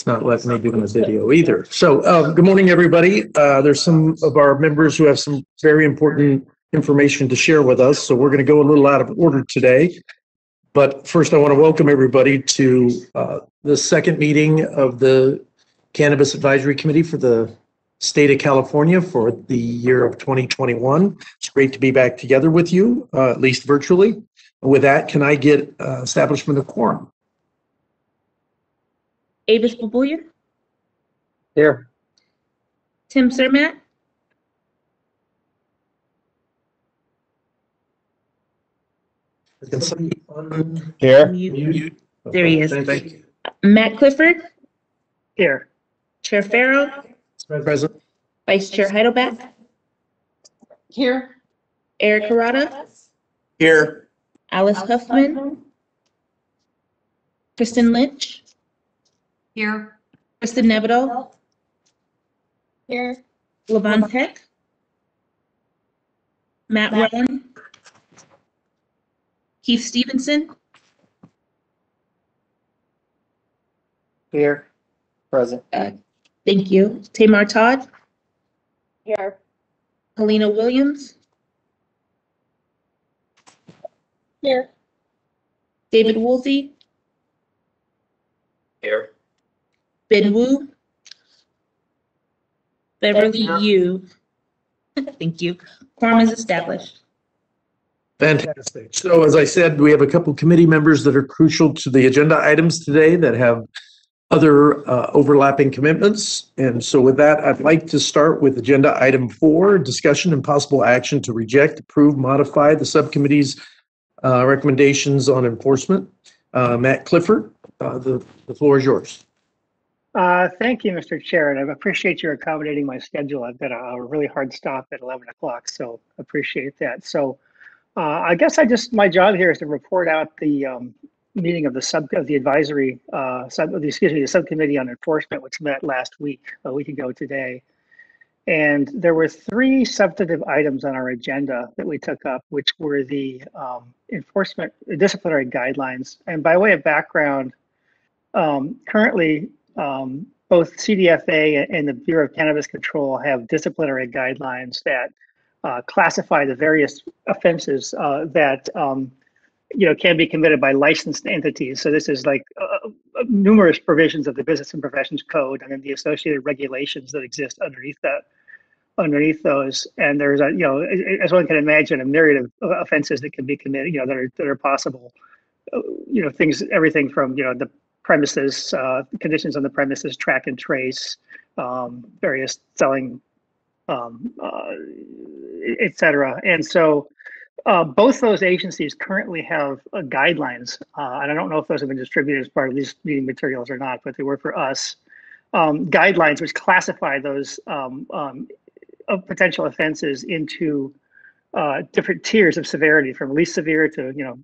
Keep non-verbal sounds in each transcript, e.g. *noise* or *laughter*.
It's not letting me do the video either. So, uh, good morning, everybody. Uh, there's some of our members who have some very important information to share with us, so we're going to go a little out of order today. But first, I want to welcome everybody to, uh, the second meeting of the Cannabis Advisory Committee for the state of California for the year of 2021. It's great to be back together with you, uh, at least virtually. With that, can I get, uh, establishment of quorum? Avis Bulbulyan, Here. Tim Cermak, Can somebody un- Here. mute. mute? There he is. Thank you. Matt Clifford, Here. Chair Farrow, Present. Vice Chair Heidelbach, Here. Eric Harada, Here. Alice Huffman, Kristen Lynch, Here. Kristen Nevedal, Here. Levon Peck, Matt Rowan, Keith Stevenson, Here. Present. Uh, thank you, Tamar Todd, Here. Helena Williams, Here. David Woolsey, Here. Ben Wu. Beverly Yu. Thank you. Quorum is established. Fantastic. So as I said, we have a couple committee members that are crucial to the agenda items today that have other uh, overlapping commitments. And so with that, I'd like to start with agenda item four, discussion and possible action to reject, approve, modify the subcommittee's uh, recommendations on enforcement. Uh, Matt Clifford, uh, the, the floor is yours. Uh, Thank you, Mr. Chair, and I appreciate you accommodating my schedule. I've got a a really hard stop at 11 o'clock, so appreciate that. So uh, I guess I just, my job here is to report out the um, meeting of the sub, of the advisory, uh, sub, excuse me, the subcommittee on enforcement, which met last week, a week ago today. And there were three substantive items on our agenda that we took up, which were the um, enforcement disciplinary guidelines. And by way of background, um, currently, um, both CDFA and the Bureau of Cannabis Control have disciplinary guidelines that uh, classify the various offenses uh, that um, you know can be committed by licensed entities. So this is like uh, numerous provisions of the Business and Professions Code and then the associated regulations that exist underneath that underneath those. And there's a you know as one can imagine a myriad of uh, offenses that can be committed you know that are that are possible. Uh, You know things everything from you know the premises, uh, conditions on the premises, track and trace, um, various selling, um, uh, et cetera. And so uh, both those agencies currently have uh, guidelines, uh, and I don't know if those have been distributed as part of these meeting materials or not, but they were for us. Um, guidelines which classify those um, um, of potential offenses into uh, different tiers of severity, from least severe to you know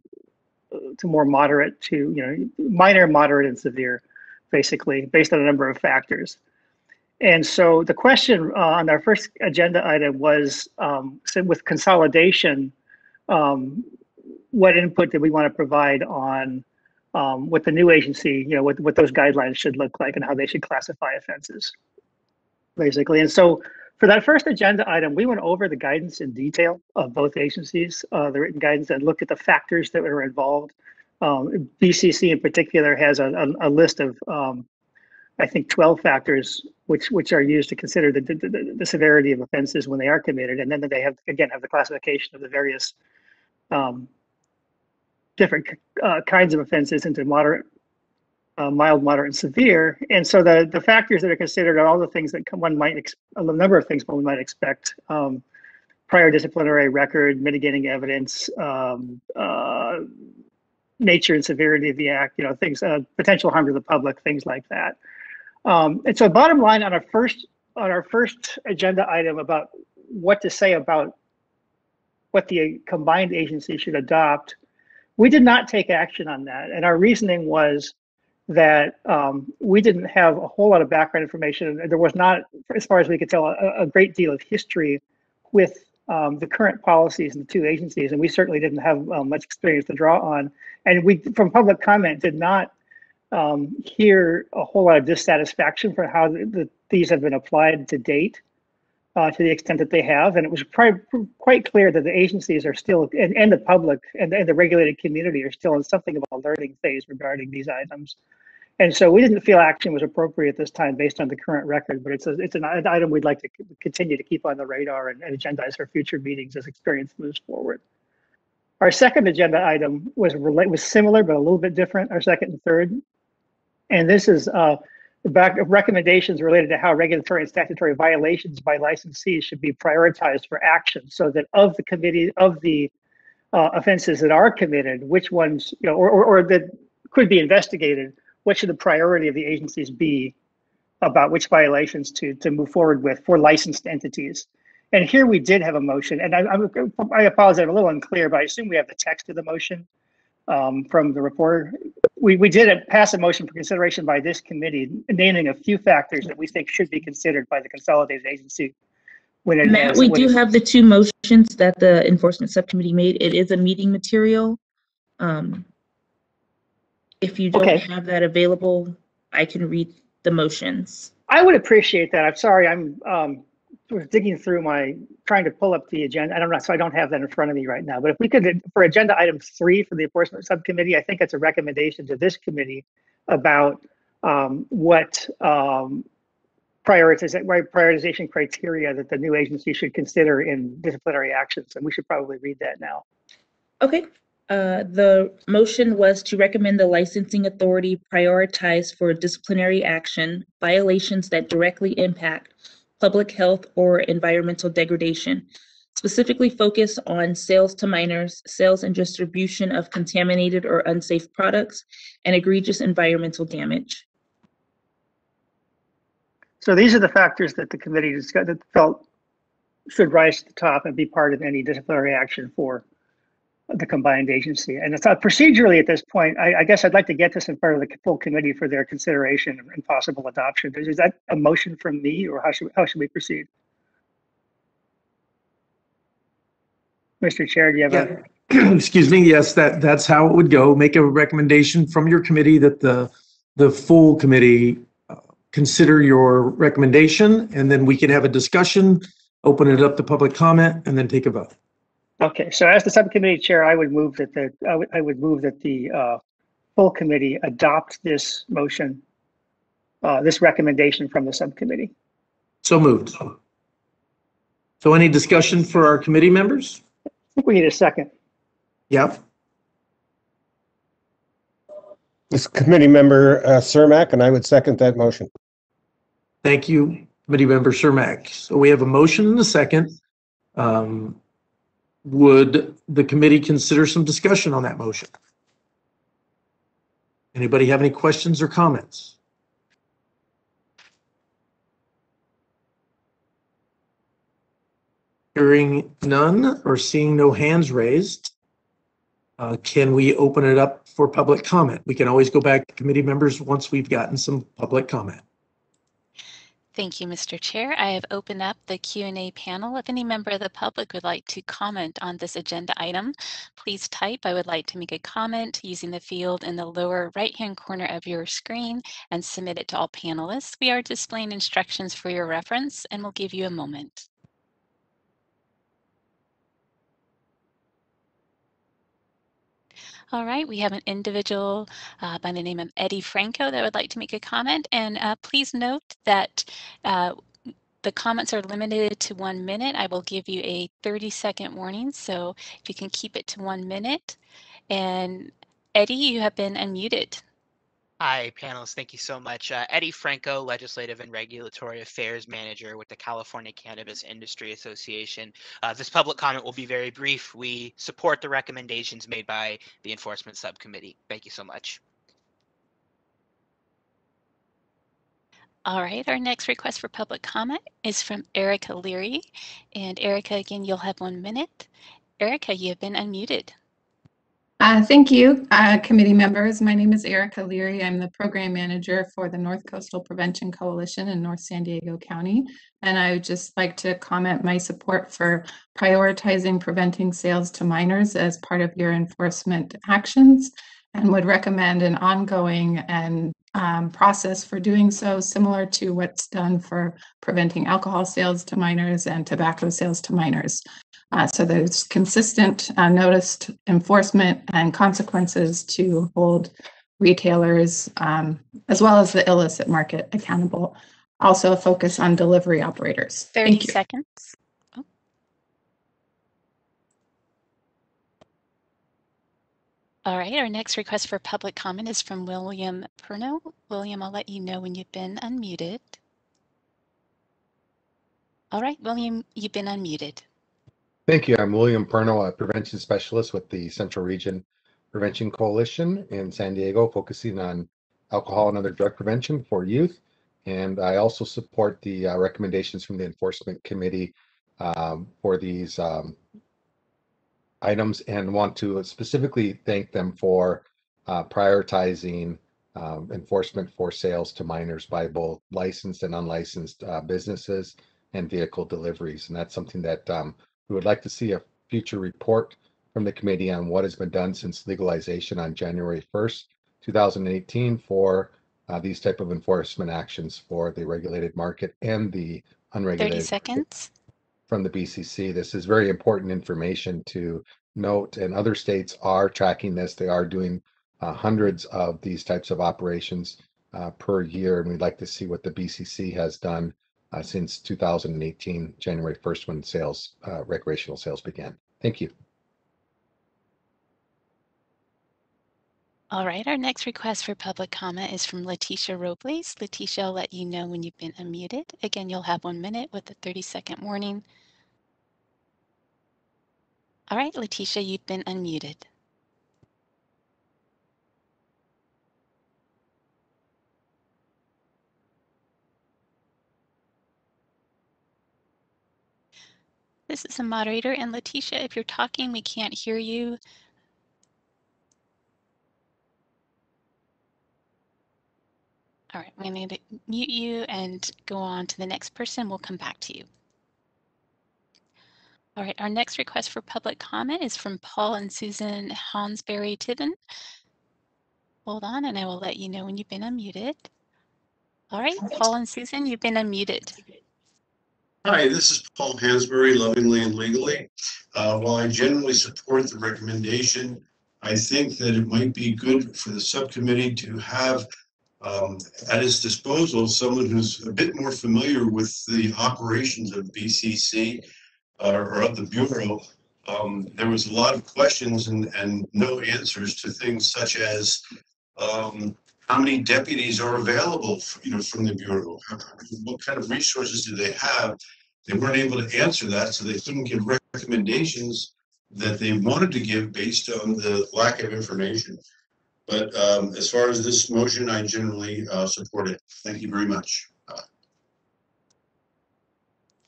to more moderate to you know minor, moderate, and severe, basically based on a number of factors. And so the question uh, on our first agenda item was um, with consolidation, um, what input did we want to provide on um, what the new agency, you know, what, what those guidelines should look like and how they should classify offenses, basically. And so for that first agenda item, we went over the guidance in detail of both agencies, uh, the written guidance, and looked at the factors that were involved. Um, BCC in particular has a, a, a list of, um, I think, 12 factors which which are used to consider the, the, the severity of offenses when they are committed, and then they have again have the classification of the various um, different uh, kinds of offenses into moderate, uh, mild, moderate, and severe. And so the the factors that are considered are all the things that one might ex- a number of things one might expect. Um, prior disciplinary record, mitigating evidence, um, uh, nature and severity of the act, you know, things, uh, potential harm to the public, things like that. Um, and so bottom line on our first on our first agenda item about what to say about what the combined agency should adopt, we did not take action on that. And our reasoning was that um, we didn't have a whole lot of background information. There was not, as far as we could tell, a, a great deal of history with um, the current policies in the two agencies, and we certainly didn't have uh, much experience to draw on. And we, from public comment, did not um, hear a whole lot of dissatisfaction for how the, the, these have been applied to date, uh, to the extent that they have. And it was quite clear that the agencies are still, and, and the public and, and the regulated community are still in something of a learning phase regarding these items. And so we didn't feel action was appropriate this time based on the current record, but it's a, it's an item we'd like to continue to keep on the radar and, and agendize for future meetings as experience moves forward. Our second agenda item was was similar but a little bit different. Our second and third, and this is uh, back recommendations related to how regulatory and statutory violations by licensees should be prioritized for action, so that of the committee of the uh, offenses that are committed, which ones you know, or, or, or that could be investigated, what should the priority of the agencies be about which violations to to move forward with for licensed entities? And here we did have a motion, and I, I'm, I apologize, I'm a little unclear, but I assume we have the text of the motion um, from the reporter. We, we did pass a motion for consideration by this committee, naming a few factors that we think should be considered by the consolidated agency. When it Matt, we when do it- have the two motions that the enforcement subcommittee made. It is a meeting material. Um, If you don't have that available, I can read the motions. I would appreciate that. I'm sorry, I'm um, of digging through my, trying to pull up the agenda. I don't know, so I don't have that in front of me right now. But if we could, for agenda item three for the enforcement subcommittee, I think it's a recommendation to this committee about um, what um, prioritization, prioritization criteria that the new agency should consider in disciplinary actions. And we should probably read that now. Okay, uh, the motion was to recommend the licensing authority prioritize for disciplinary action violations that directly impact public health or environmental degradation. Specifically focus on sales to minors, sales and distribution of contaminated or unsafe products, and egregious environmental damage. So these are the factors that the committee discussed, that felt should rise to the top and be part of any disciplinary action for the combined agency. And it's uh, procedurally at this point, I, I guess I'd like to get this in front of the full committee for their consideration and possible adoption. Is is that a motion from me or how should, how should we proceed? Mr. Chair, do you have a, *clears throat* Excuse me, yes, that, that's how it would go. Make a recommendation from your committee that the, the full committee uh, consider your recommendation, and then we can have a discussion, open it up to public comment, and then take a vote. Okay, so as the subcommittee chair, I would move that the, I would, I would move that the uh, full committee adopt this motion, uh, this recommendation from the subcommittee. So moved. So any discussion for our committee members? I think we need a second. Yep. This is committee member uh, Cermak, and I would second that motion. Thank you, Committee Member Cermak. So we have a motion and a second. Um, Would the committee consider some discussion on that motion? Anybody have any questions or comments? Hearing none or seeing no hands raised, uh, can we open it up for public comment? We can always go back to committee members once we've gotten some public comment. Thank you, Mr. Chair. I have opened up the Q&A panel. If any member of the public would like to comment on this agenda item, please type, I would like to make a comment using the field in the lower right-hand corner of your screen and submit it to all panelists. We are displaying instructions for your reference and we'll give you a moment. All right, we have an individual uh, by the name of Eddie Franco that would like to make a comment. And uh, please note that uh, the comments are limited to one minute. I will give you a 30 second warning. So if you can keep it to one minute. And Eddie, you have been unmuted. Hi, panelists. Thank you so much. Uh, Eddie Franco, Legislative and Regulatory Affairs Manager with the California Cannabis Industry Association. Uh, this public comment will be very brief. We support the recommendations made by the Enforcement Subcommittee. Thank you so much. All right, our next request for public comment is from Erica Leary. And Erica, again, you'll have one minute. Erica, you have been unmuted. Uh, thank you, uh, committee members. My name is Erica Leary. I'm the program manager for the North Coastal Prevention Coalition in North San Diego County. And I would just like to comment my support for prioritizing preventing sales to minors as part of your enforcement actions. and would recommend an ongoing and um, process for doing so, similar to what's done for preventing alcohol sales to minors and tobacco sales to minors. Uh, so there's consistent uh, noticed enforcement and consequences to hold retailers um, as well as the illicit market accountable. Also, a focus on delivery operators. 30 Thank you. seconds. Oh. All right, our next request for public comment is from William Perno. William, I'll let you know when you've been unmuted. All right, William, you've been unmuted. Thank you. I'm William Perno, a prevention specialist with the Central Region Prevention Coalition in San Diego, focusing on alcohol and other drug prevention for youth. And I also support the uh, recommendations from the Enforcement Committee um, for these um, items and want to specifically thank them for uh, prioritizing um, enforcement for sales to minors by both licensed and unlicensed uh, businesses and vehicle deliveries. And that's something that um, we would like to see a future report from the committee on what has been done since legalization on January 1st, 2018 for uh, these type of enforcement actions for the regulated market and the unregulated. 30 unregulated seconds. from the BCC. This is very important information to note, and other states are tracking this. They are doing uh, hundreds of these types of operations uh, per year, and we'd like to see what the BCC has done since 2018, January 1st, when sales, uh, recreational sales began. Thank you. All right, our next request for public comment is from Letitia Robles. Letitia, I'll let you know when you've been unmuted. Again, you'll have one minute with a 30 second warning. All right, Letitia, you've been unmuted. This is a moderator, and Letitia, if you're talking, we can't hear you. All right, I'm going to mute you and go on to the next person. We'll come back to you. All right, our next request for public comment is from Paul and Susan Hansberry Tibbin. Hold on, and I will let you know when you've been unmuted. All right, Paul and Susan, you've been unmuted. Hi, this is Paul Hansberry, lovingly and legally. Uh, While I generally support the recommendation, I think that it might be good for the subcommittee to have um, at its disposal someone who's a bit more familiar with the operations of BCC uh, or of the Bureau. Um, There was a lot of questions and, and no answers to things such as um, how many deputies are available, you know, from the Bureau? What kind of resources do they have? They weren't able to answer that, so they couldn't give recommendations that they wanted to give based on the lack of information. But um, as far as this motion, I generally uh, support it. Thank you very much.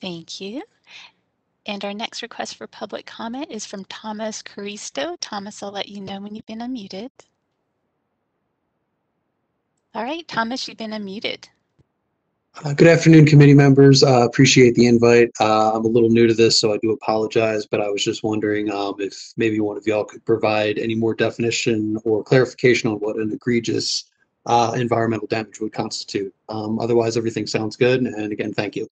Thank you. And our next request for public comment is from Thomas Caristo. Thomas, I'll let you know when you've been unmuted. All right, Thomas, you've been unmuted. Uh, Good afternoon, committee members. Uh, Appreciate the invite. Uh, I'm a little new to this, so I do apologize, but I was just wondering um, if maybe one of y'all could provide any more definition or clarification on what an egregious uh, environmental damage would constitute. Um, Otherwise, everything sounds good, and again, thank you.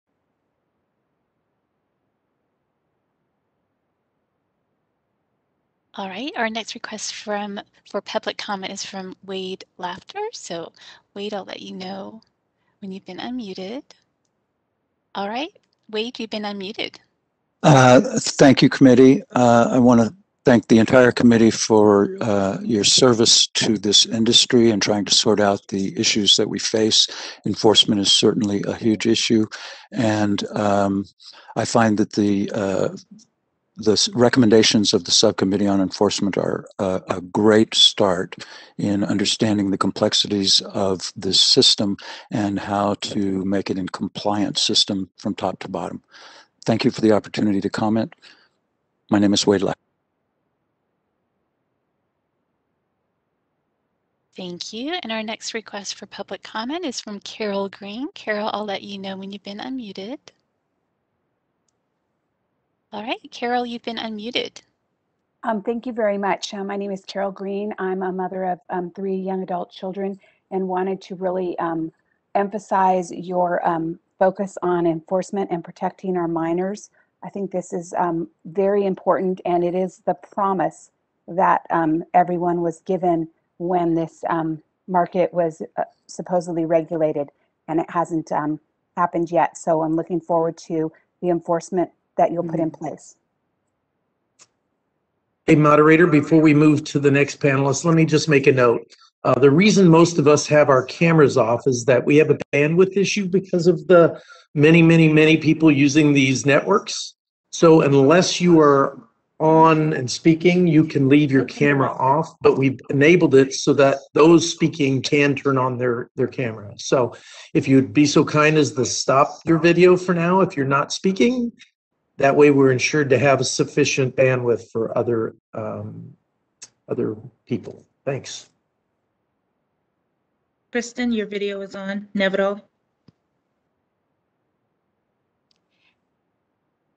All right, our next request from for public comment is from Wade Laughter. So Wade, I'll let you know when you've been unmuted. All right, Wade, you've been unmuted. Uh, Thank you, committee. Uh, I want to thank the entire committee for uh, your service to this industry and trying to sort out the issues that we face. Enforcement is certainly a huge issue. And um, I find that the uh, the recommendations of the subcommittee on enforcement are a, a great start in understanding the complexities of this system and how to make it a compliant system from top to bottom. Thank you for the opportunity to comment. My name is Wade Lack. Thank you. And our next request for public comment is from Carol Green. Carol, I'll let you know when you've been unmuted. All right, Carol, you've been unmuted. Um, thank you very much. Uh, my name is Carol Green. I'm a mother of um, three young adult children and wanted to really um, emphasize your um, focus on enforcement and protecting our minors. I think this is um, very important and it is the promise that um, everyone was given when this market was uh, supposedly regulated and it hasn't happened yet. So I'm looking forward to the enforcement that you'll put in place. Hey, moderator, before we move to the next panelist, let me just make a note. Uh, the reason most of us have our cameras off is that we have a bandwidth issue because of the many, many, many people using these networks. So unless you are on and speaking, you can leave your camera off, but we've enabled it so that those speaking can turn on their, their camera. So if you'd be so kind as to stop your video for now, if you're not speaking, that way we're ensured to have a sufficient bandwidth for other, um, other people. Thanks. Kristen, your video is on. Nevedal.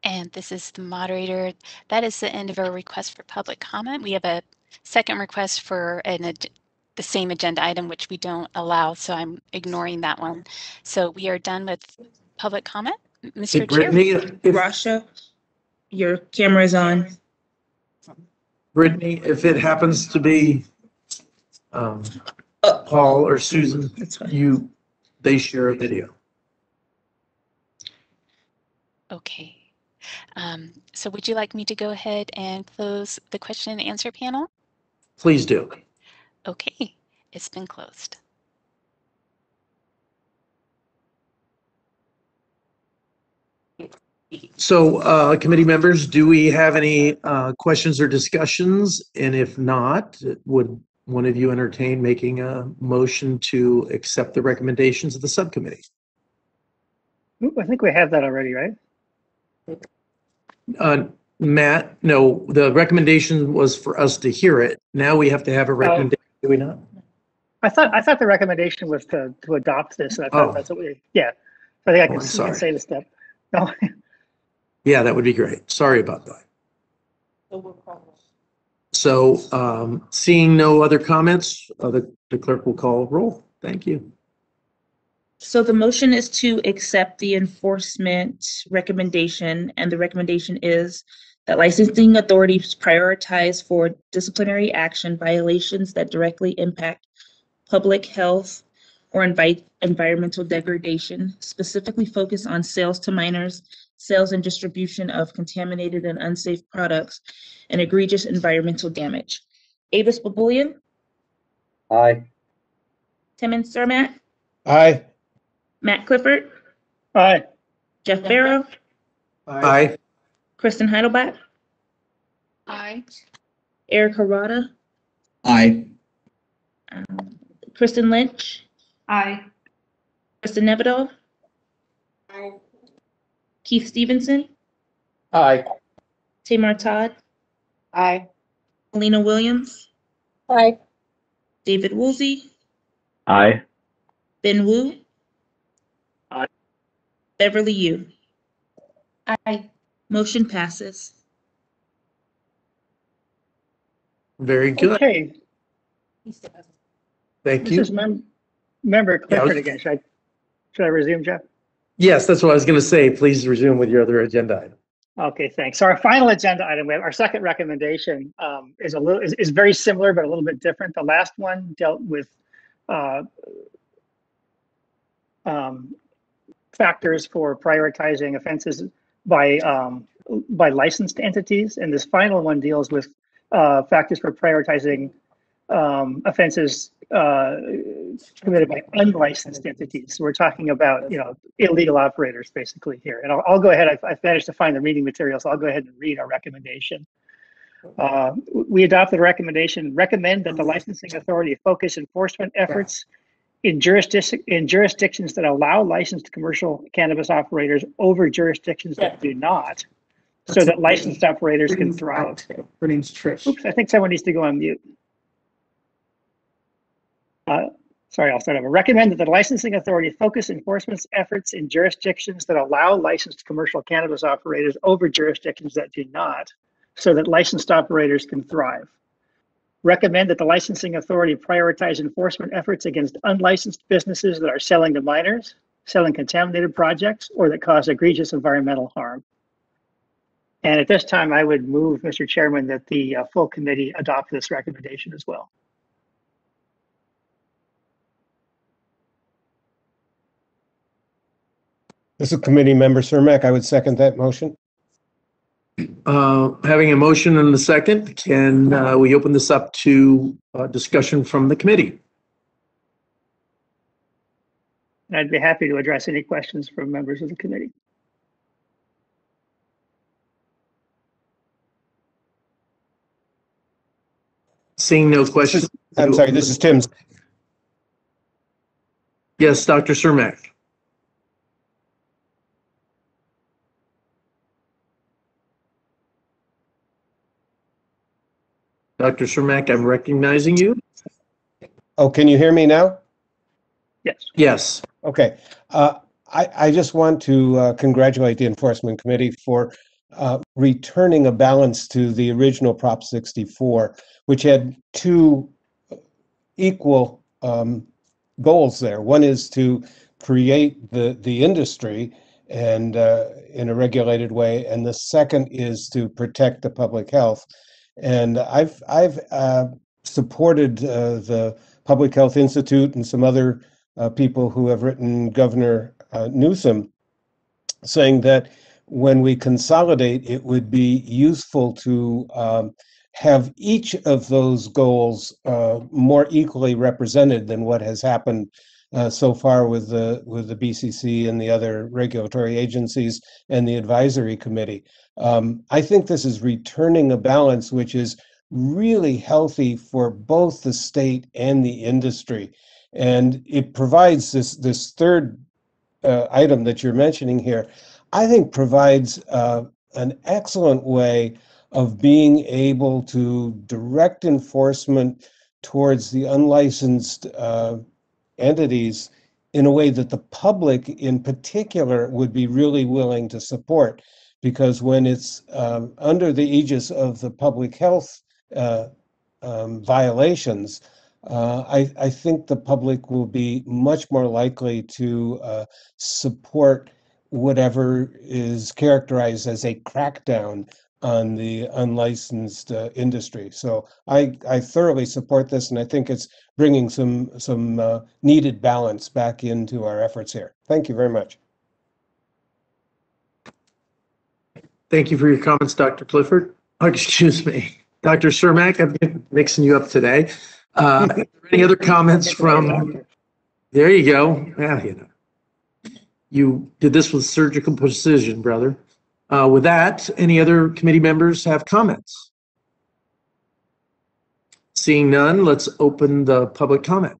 And this is the moderator. That is the end of our request for public comment. We have a second request for an, ag- the same agenda item, which we don't allow, so I'm ignoring that one. So we are done with public comment. Hey, Mr. Chair, Brittany, if, Rasha, your camera is on. Brittany, if it happens to be, um, Paul or Susan, That's fine. you, they share a video. okay. Um, So would you like me to go ahead and close the question and answer panel? Please do. Okay, it's been closed. So, uh, committee members, do we have any, uh, questions or discussions? And if not, would one of you entertain making a motion to accept the recommendations of the subcommittee? Oop, I think we have that already, right? Uh, Matt, no, the recommendation was for us to hear it. Now we have to have a recommendation, do we not? I thought, I thought the recommendation was to, to adopt this. and I Oh. thought that's what we, yeah. I think I Oh, can, sorry. can say the step. No, *laughs* Yeah, that would be great. Sorry about that. So, um, seeing no other comments, uh, the the clerk will call roll. Thank you. So the motion is to accept the enforcement recommendation, and the recommendation is that licensing authorities prioritize for disciplinary action violations that directly impact public health or invite environmental degradation, specifically focus on sales to minors, sales and distribution of contaminated and unsafe products, and egregious environmental damage. Avis Bulbulyan, Aye. Tim Cermak, Aye. Matt Clifford, aye, Jeff Farrow, Aye. Kristen Heidelbach, Aye. Eric Harada, Aye. um, Kristen Lynch, Aye. Kristen Nevedal, Keith Stevenson, Aye. Tamar Todd, Aye. Alina Williams, Aye. David Woolsey, Aye. Ben Wu. Aye. Beverly Yu. Aye. Motion passes. Very good. okay. Thank This you. is mem- member Yeah, was- Clifford again. Should I, should I resume, Jeff? Yes, that's what I was going to say. Please resume with your other agenda item. Okay, thanks. So our final agenda item, we have our second recommendation um, is a little, is, is very similar, but a little bit different. The last one dealt with uh, um, factors for prioritizing offenses by, um, by licensed entities. And this final one deals with uh, factors for prioritizing um, offenses uh, committed by unlicensed entities. So we're talking about, you know, illegal operators basically here. And I'll, I'll go ahead, I've, I've managed to find the reading material, so I'll go ahead and read our recommendation. Uh, we adopted a recommendation, recommend that the licensing authority focus enforcement efforts in jurisdiction, in jurisdictions that allow licensed commercial cannabis operators over jurisdictions that do not, so that licensed operators can thrive. Her name's Trish. Oops, I think someone needs to go on mute. Uh, Sorry, I'll start over. Recommend that the licensing authority focus enforcement efforts in jurisdictions that allow licensed commercial cannabis operators over jurisdictions that do not, so that licensed operators can thrive. Recommend that the licensing authority prioritize enforcement efforts against unlicensed businesses that are selling to minors, selling contaminated projects, or that cause egregious environmental harm. And at this time, I would move, Mr. Chairman, that the uh, full committee adopt this recommendation as well. This is Committee Member Cermak. I would second that motion. Uh, having a motion and a second, can uh, we open this up to uh, discussion from the committee? And I'd be happy to address any questions from members of the committee. Seeing no questions. I'm sorry, this is Tim's. Yes, Dr. Cermak. Dr. Cermak, I'm recognizing you. Oh, can you hear me now? Yes. Yes. Okay. Uh, I, I just want to uh, congratulate the Enforcement Committee for uh, returning a balance to the original Prop 64, which had two equal um, goals there. One is to create the, the industry and uh, in a regulated way, and the second is to protect the public health. And I've I've uh, supported uh, the Public Health Institute and some other uh, people who have written Governor uh, Newsom, saying that when we consolidate, it would be useful to um, have each of those goals uh, more equally represented than what has happened uh, so far with the with the BCC and the other regulatory agencies and the advisory committee. Um, I think this is returning a balance which is really healthy for both the state and the industry, and it provides this this third uh, item that you're mentioning here. I think provides uh, an excellent way of being able to direct enforcement towards the unlicensed uh, entities in a way that the public in particular would be really willing to support. Because when it's um, under the aegis of the public health uh, um, violations, uh, I, I, think the public will be much more likely to uh, support whatever is characterized as a crackdown on the unlicensed uh, industry. So I, I thoroughly support this, and I think it's bringing some some uh, needed balance back into our efforts here. Thank you very much. Thank you for your comments, Dr. Clifford. Oh, *laughs* excuse me, Dr. Cermak. I'm mixing you up today. Uh, any other comments from? There you go. Yeah, you know, you did this with surgical precision, brother. Uh, with that, any other committee members have comments? Seeing none, let's open the public comment.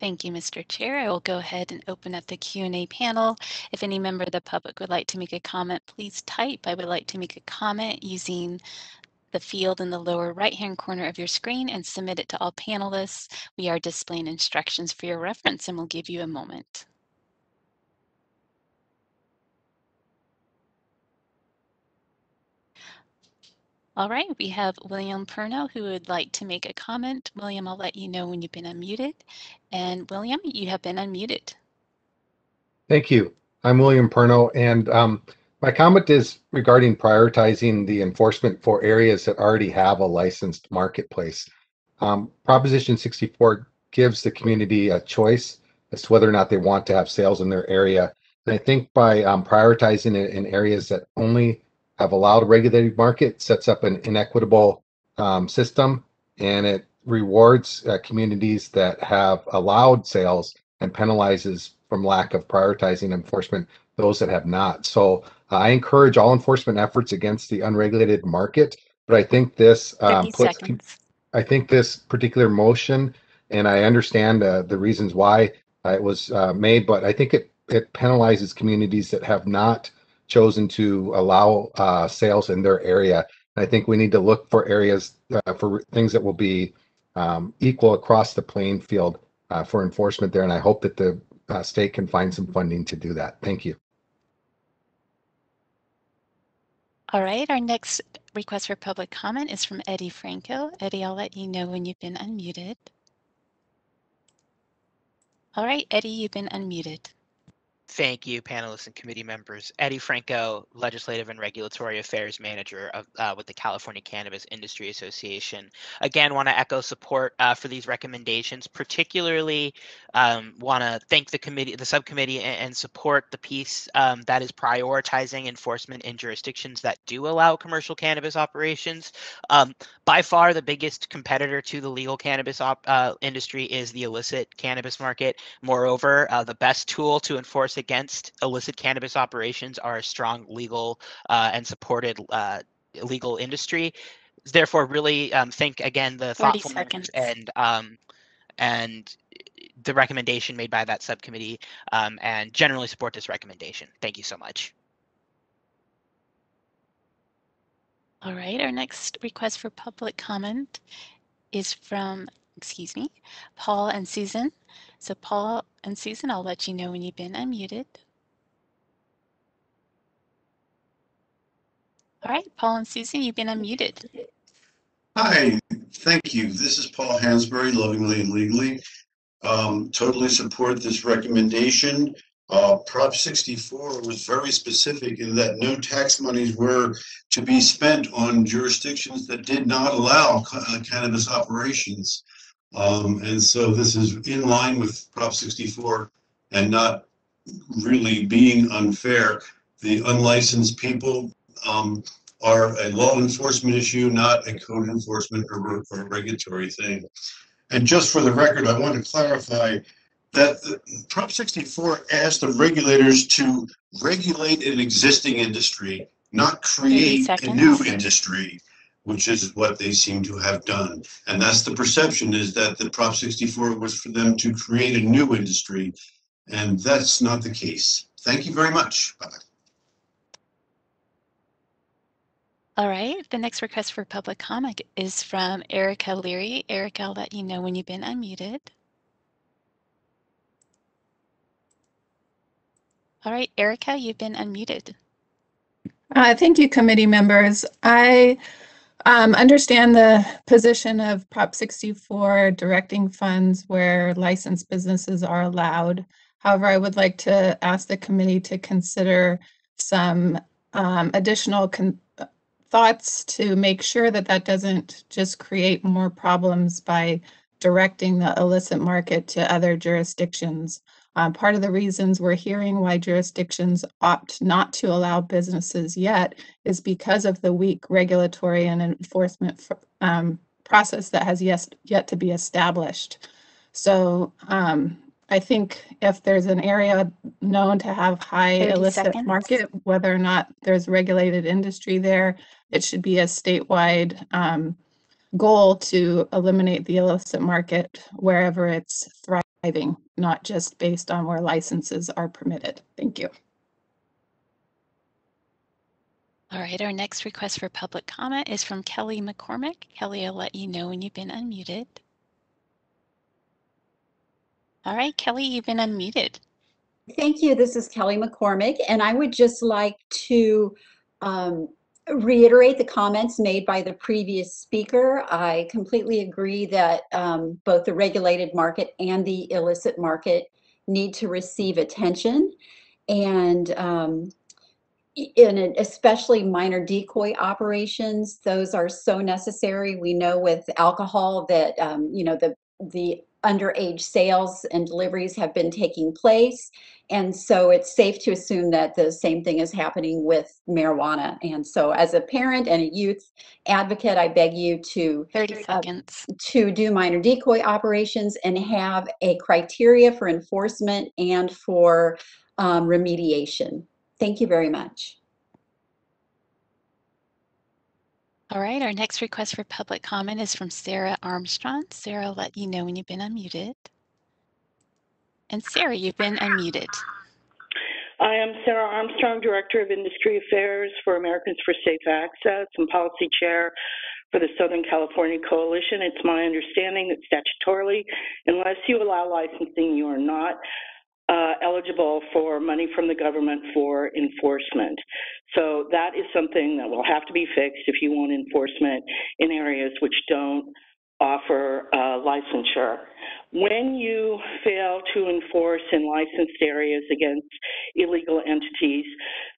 Thank you, Mr. Chair. I will go ahead and open up the Q&A panel. If any member of the public would like to make a comment, please type. I would like to make a comment using the field in the lower right-hand corner of your screen and submit it to all panelists. We are displaying instructions for your reference and we'll give you a moment. All right, we have William Perno who would like to make a comment. William, I'll let you know when you've been unmuted. And William, you have been unmuted. Thank you. I'm William Perno, and um, my comment is regarding prioritizing the enforcement for areas that already have a licensed marketplace. Um, Proposition 64 gives the community a choice as to whether or not they want to have sales in their area. And I think by um, prioritizing it in areas that only have allowed a regulated market sets up an inequitable um, system and it rewards uh, communities that have allowed sales and penalizes from lack of prioritizing enforcement those that have not. So uh, I encourage all enforcement efforts against the unregulated market, but I think this um, puts seconds. I think this particular motion, and I understand uh, the reasons why it was uh, made, but I think it it penalizes communities that have not chosen to allow uh, sales in their area. And I think we need to look for areas uh, for things that will be um, equal across the playing field uh, for enforcement there. And I hope that the uh, state can find some funding to do that. Thank you. All right, our next request for public comment is from Eddie Franco. Eddie, I'll let you know when you've been unmuted. All right, Eddie, you've been unmuted. Thank you, panelists and committee members. Eddie Franco, Legislative and Regulatory Affairs Manager of, uh, with the California Cannabis Industry Association. Again, want to echo support uh, for these recommendations. Particularly, um, want to thank the committee, the subcommittee, and, and support the piece um, that is prioritizing enforcement in jurisdictions that do allow commercial cannabis operations. Um, by far, the biggest competitor to the legal cannabis uh, industry is the illicit cannabis market. Moreover, uh, the best tool to enforce against illicit cannabis operations are a strong legal uh, and supported uh, legal industry. Therefore, really um, think again the 30 thoughtfulness and um, and the recommendation made by that subcommittee um, and generally support this recommendation. Thank you so much. All right, our next request for public comment is from, excuse me, Paul and Susan. So Paul and Susan, I'll let you know when you've been unmuted. All right, Paul and Susan, you've been unmuted. Hi, thank you. This is Paul Hansberry, lovingly and legally. Um, totally support this recommendation. Uh, Prop sixty-four was very specific in that no tax monies were to be spent on jurisdictions that did not allow ca- uh, cannabis operations. Um, and so this is in line with Prop sixty-four and not really being unfair. The unlicensed people, um, are a law enforcement issue, not a code enforcement or, or regulatory thing. And just for the record, I want to clarify that the Prop sixty-four asked the regulators to regulate an existing industry, not create a new industry, which is what they seem to have done. And that's the perception is that the Prop sixty-four was for them to create a new industry. And that's not the case. Thank you very much. Bye. All right, the next request for public comment is from Erica Leary. Erica, I'll let you know when you've been unmuted. All right, Erica, you've been unmuted. Uh, Thank you, committee members. I um, understand the position of Prop 64 directing funds where licensed businesses are allowed. However, I would like to ask the committee to consider some um, additional con- thoughts to make sure that that doesn't just create more problems by directing the illicit market to other jurisdictions. Um, part of the reasons we're hearing why jurisdictions opt not to allow businesses yet is because of the weak regulatory and enforcement um, process that has yet, yet to be established. So um, I think if there's an area known to have high illicit seconds. market, whether or not there's regulated industry there, it should be a statewide um, goal to eliminate the illicit market wherever it's thriving, not just based on where licenses are permitted. Thank you. All right, our next request for public comment is from Kelly McCormick. Kelly, I'll let you know when you've been unmuted. All right, Kelly, you've been unmuted. Thank you. This is Kelly McCormick, and I would just like to um, reiterate the comments made by the previous speaker. I completely agree that um, both the regulated market and the illicit market need to receive attention. And um, in it- especially minor decoy operations, those are so necessary. We know with alcohol that, um, you know, the, the underage sales and deliveries have been taking place. And so it's safe to assume that the same thing is happening with marijuana. And so as a parent and a youth advocate, I beg you to 30 uh, seconds. to do minor decoy operations and have a criteria for enforcement and for um, remediation. Thank you very much. All right, our next request for public comment is from Sarah Armstrong. Sarah, I'll let you know when you've been unmuted. And Sarah, you've been unmuted. I am Sarah Armstrong, Director of Industry Affairs for Americans for Safe Access and Policy Chair for the Southern California Coalition. It's my understanding that statutorily, unless you allow licensing, you are not uh, eligible for money from the government for enforcement. So that is something that will have to be fixed if you want enforcement in areas which don't offer uh, licensure. When you fail to enforce in licensed areas against illegal entities,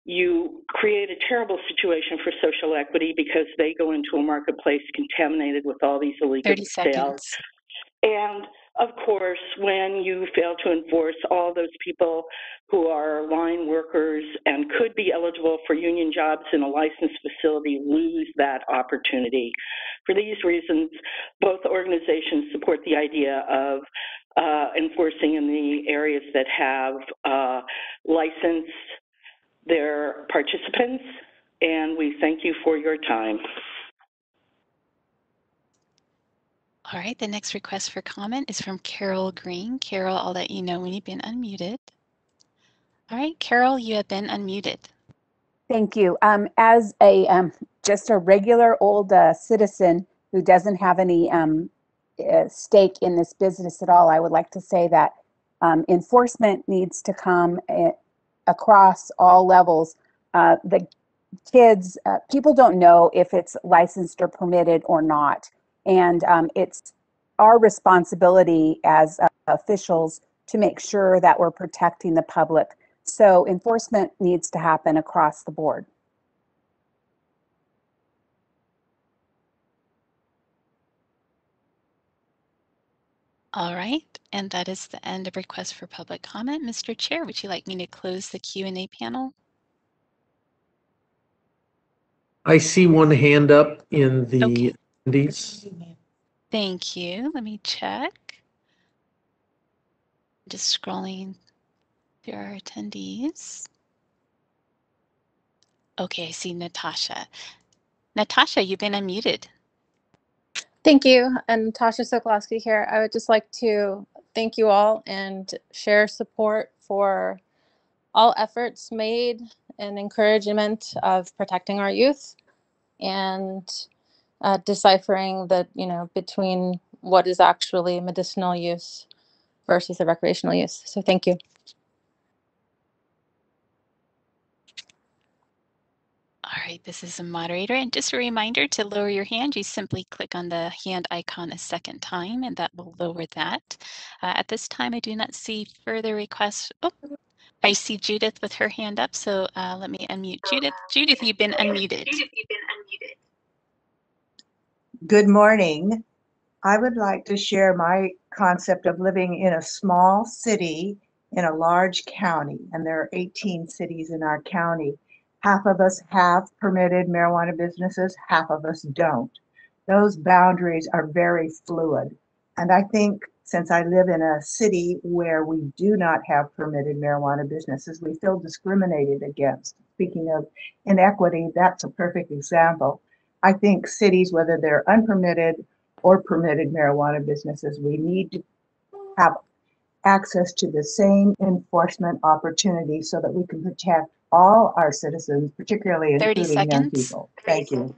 you create a terrible situation for social equity because they go into a marketplace contaminated with all these illegal 30 sales. seconds. And of course, when you fail to enforce, all those people who are line workers and could be eligible for union jobs in a licensed facility lose that opportunity. For these reasons, both organizations support the idea of uh, enforcing in the areas that have uh, licensed their participants, and we thank you for your time. All right, the next request for comment is from Carol Green. Carol, I'll let you know when you've been unmuted. All right, Carol, you have been unmuted. Thank you. Um, as a um, just a regular old uh, citizen who doesn't have any um, uh, stake in this business at all, I would like to say that um, enforcement needs to come uh, across all levels. Uh, the kids, uh, people don't know if it's licensed or permitted or not, and um, it's our responsibility as uh, officials to make sure that we're protecting the public. So enforcement needs to happen across the board. All right, and that is the end of requests for public comment. Mr. Chair, would you like me to close the Q and A panel? I see one hand up in the Okay. Attendees. Thank you. Let me check. Just scrolling through our attendees. Okay, I see Natasha. Natasha, you've been unmuted. Thank you. And Natasha Sokolowski here. I would just like to thank you all and share support for all efforts made and encouragement of protecting our youth and uh, deciphering the, you know, between what is actually medicinal use versus the recreational use. So thank you. All right, this is a moderator. And just a reminder to lower your hand, you simply click on the hand icon a second time and that will lower that. Uh, at this time, I do not see further requests. Oh, I see Judith with her hand up. So uh, let me unmute Judith. Judith, you've been unmuted. Good morning. I would like to share my concept of living in a small city in a large county, and there are 18 cities in our county. Half of us have permitted marijuana businesses, half of us don't. Those boundaries are very fluid. And I think since I live in a city where we do not have permitted marijuana businesses, we feel discriminated against. Speaking of inequity, that's a perfect example. I think cities, whether they're unpermitted or permitted marijuana businesses, we need to have access to the same enforcement opportunities so that we can protect all our citizens, particularly 30 including young seconds. people. Thank you.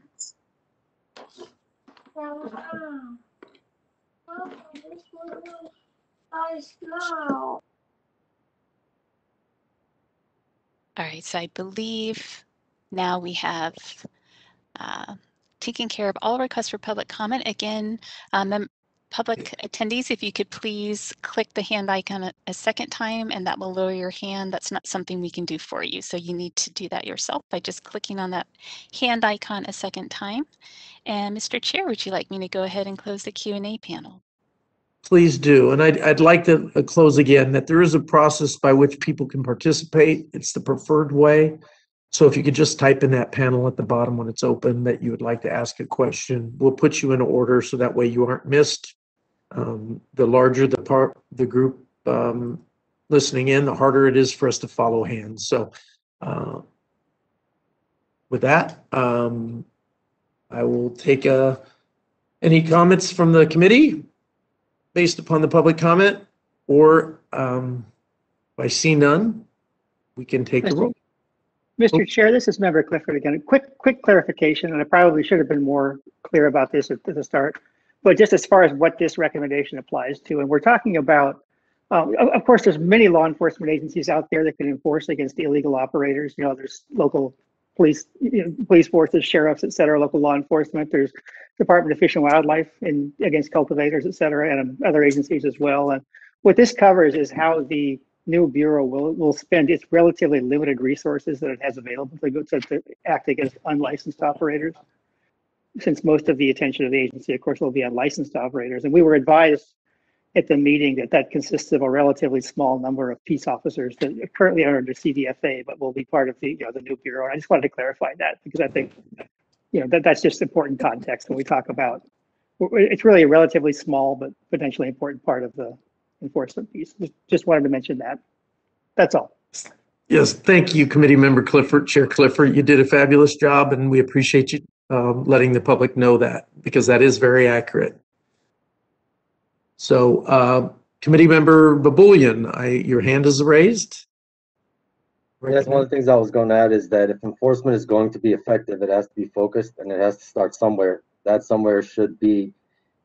All right, so I believe now we have uh, taken care of all requests for public comment. Again, um, public attendees, if you could please click the hand icon a, a second time and that will lower your hand. That's not something we can do for you. So you need to do that yourself by just clicking on that hand icon a second time. And Mr. Chair, would you like me to go ahead and close the Q&A panel? Please do. And I'd, I'd like to uh, close again that there is a process by which people can participate. It's the preferred way. So if you could just type in that panel at the bottom when it's open that you would like to ask a question, we'll put you in order so that way you aren't missed. Um, the larger the part, the group um, listening in, the harder it is for us to follow hands. So uh, with that, um, I will take uh, any comments from the committee based upon the public comment, or um, if I see none, we can take the roll. Mr. Chair, this is Member Clifford again. A quick, quick clarification, and I probably should have been more clear about this at the start. But just as far as what this recommendation applies to, and we're talking about Um, of, course, there's many law enforcement agencies out there that can enforce against illegal operators. You know, there's local police, you know, police forces, sheriffs, et cetera, local law enforcement. There's Department of Fish and Wildlife in against cultivators, et cetera, and um, other agencies as well. And what this covers is how the new bureau will will spend its relatively limited resources that it has available to, go to, to act against unlicensed operators. Since most of the attention of the agency, of course, will be on licensed operators, and we were advised at the meeting that that consists of a relatively small number of peace officers that currently are under CDFA, but will be part of the you know the new bureau. And I just wanted to clarify that because I think you know that that's just important context when we talk about it's really a relatively small but potentially important part of the enforcement piece. Just- Just wanted to mention that. That's all. Yes, thank you, Committee Member Clifford, Chair Clifford. You did a fabulous job and we appreciate you um, letting the public know that because that is very accurate. So, uh, Committee Member Bulbulyan, I, your hand is raised. Right. That's one of the things I was going to add is that if enforcement is going to be effective, it has to be focused and it has to start somewhere. That somewhere should be,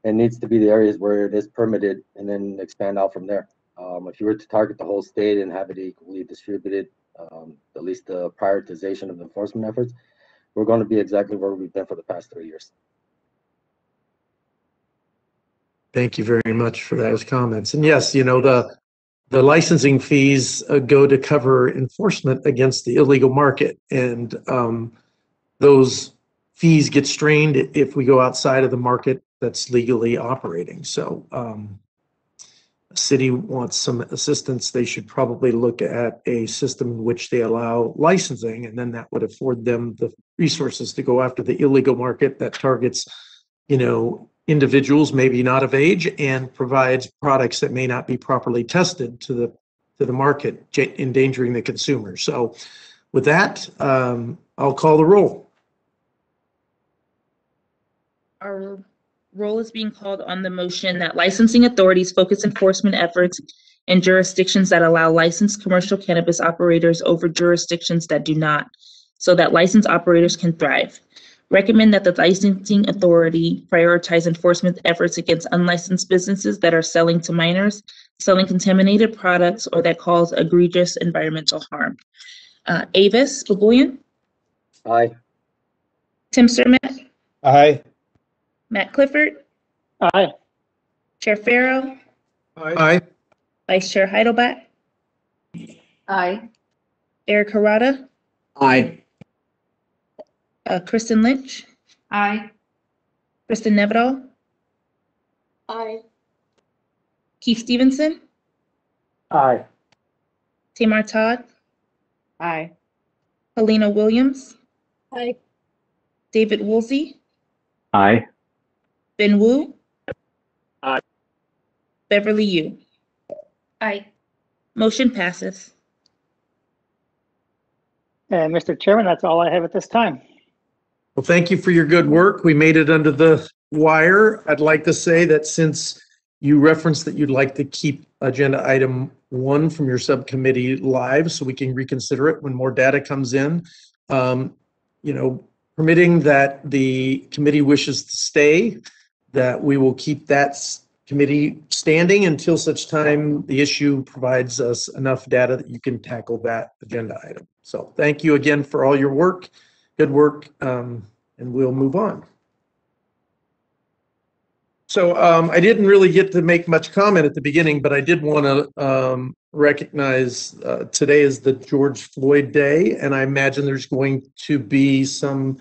it needs to be the areas where it is permitted and then expand out from there. Um, if you were to target the whole state and have it equally distributed, um, at least the prioritization of enforcement efforts, we're going to be exactly where we've been for the past three years. Thank you very much for those comments. And yes, you know, the, the licensing fees uh, go to cover enforcement against the illegal market. And um, those fees get strained if we go outside of the market that's legally operating. So um, a city wants some assistance, they should probably look at a system in which they allow licensing, and then that would afford them the resources to go after the illegal market that targets, you know, individuals maybe not of age and provides products that may not be properly tested to the to the market, endangering the consumer. So, with that, um, I'll call the roll. Our roll is being called on the motion that licensing authorities focus enforcement efforts in jurisdictions that allow licensed commercial cannabis operators over jurisdictions that do not, so that licensed operators can thrive. Recommend that the licensing authority prioritize enforcement efforts against unlicensed businesses that are selling to minors, selling contaminated products, or that cause egregious environmental harm. Uh, Avis Bulbulyan, Aye. Tim Cermak, Aye. Matt Clifford, Aye. Chair Farrow, Aye. Vice Chair Heidelbach, Aye. Eric Harada, Aye. uh, Kristen Lynch, Aye. Kristen Nevedal, Aye. Keith Stevenson, Aye. Tamar Todd, Aye. Helena Williams, Aye. David Woolsey, Aye. Ben Wu, Aye. Beverly Yu. Aye. Motion passes. And Mr. Chairman, that's all I have at this time. Well, thank you for your good work. We made it under the wire. I'd like to say that since you referenced that you'd like to keep agenda item one from your subcommittee live so we can reconsider it when more data comes in. Um, you know, permitting that the committee wishes to stay, that we will keep that committee standing until such time the issue provides us enough data that you can tackle that agenda item. So thank you again for all your work good work, um, and we'll move on. So um, I didn't really get to make much comment at the beginning, but I did want to um, recognize uh, today is the George Floyd Day, and I imagine there's going to be some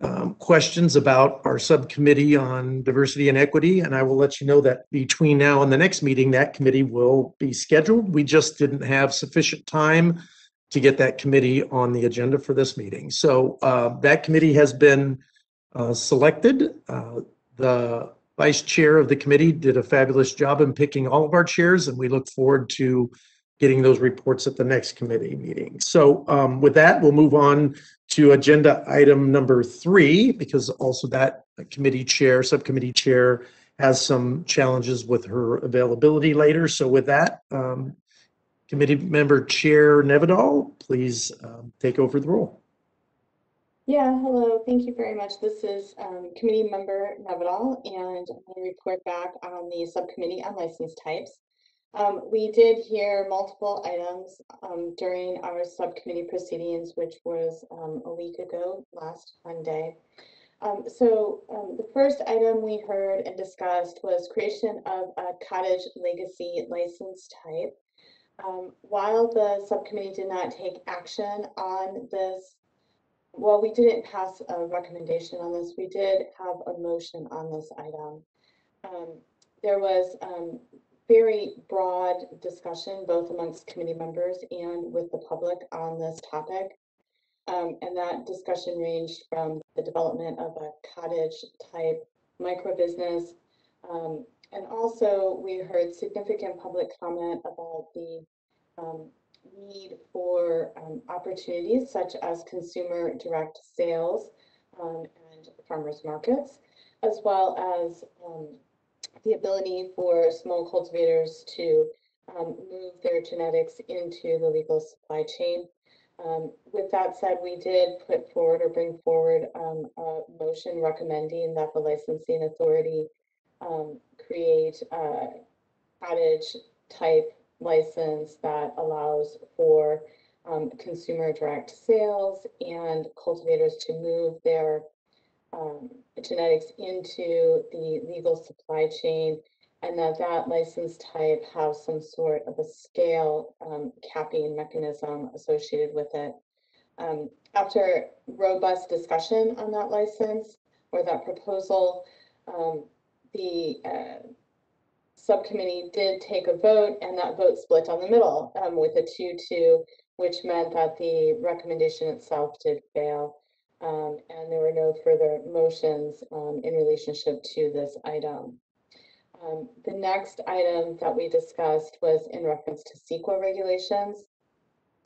um, questions about our subcommittee on diversity and equity, and I will let you know that between now and the next meeting, that committee will be scheduled. We just didn't have sufficient time to get that committee on the agenda for this meeting. So uh, that committee has been uh, selected. Uh, The vice chair of the committee did a fabulous job in picking all of our chairs, and we look forward to getting those reports at the next committee meeting. So um, with that, we'll move on to agenda item number three, because also that committee chair, subcommittee chair, has some challenges with her availability later. So with that, um, Committee Member Chair Nevedal, please um, take over the role. Yeah, hello. Thank you very much. This is um, Committee Member Nevedal, and I'm going to report back on the Subcommittee on License Types. Um, we did hear multiple items, um, during our subcommittee proceedings, which was, um, a week ago, last Monday. Um, so, um, the first item we heard and discussed was creation of a cottage legacy license type. Um, while the subcommittee did not take action on this, well, we didn't pass a recommendation on this, we did have a motion on this item. There was, very broad discussion, both amongst committee members and with the public on this topic. Um, and that discussion ranged from the development of a cottage type micro business. Um, and also we heard significant public comment about the um, need for um, opportunities such as consumer direct sales um, and farmers markets, as well as um, the ability for small cultivators to um, move their genetics into the legal supply chain. Um, with that said, we did put forward or bring forward um, a motion recommending that the licensing authority um, create a cottage type license that allows for um, consumer direct sales and cultivators to move their um, genetics into the legal supply chain and that that license type have some sort of a scale um, capping mechanism associated with it. Um, after robust discussion on that license or that proposal, um, the uh, subcommittee did take a vote and that vote split down the middle um, with a 2-2, which meant that the recommendation itself did fail. Um, and there were no further motions um, in relationship to this item. Um, the next item that we discussed was in reference to CEQA regulations.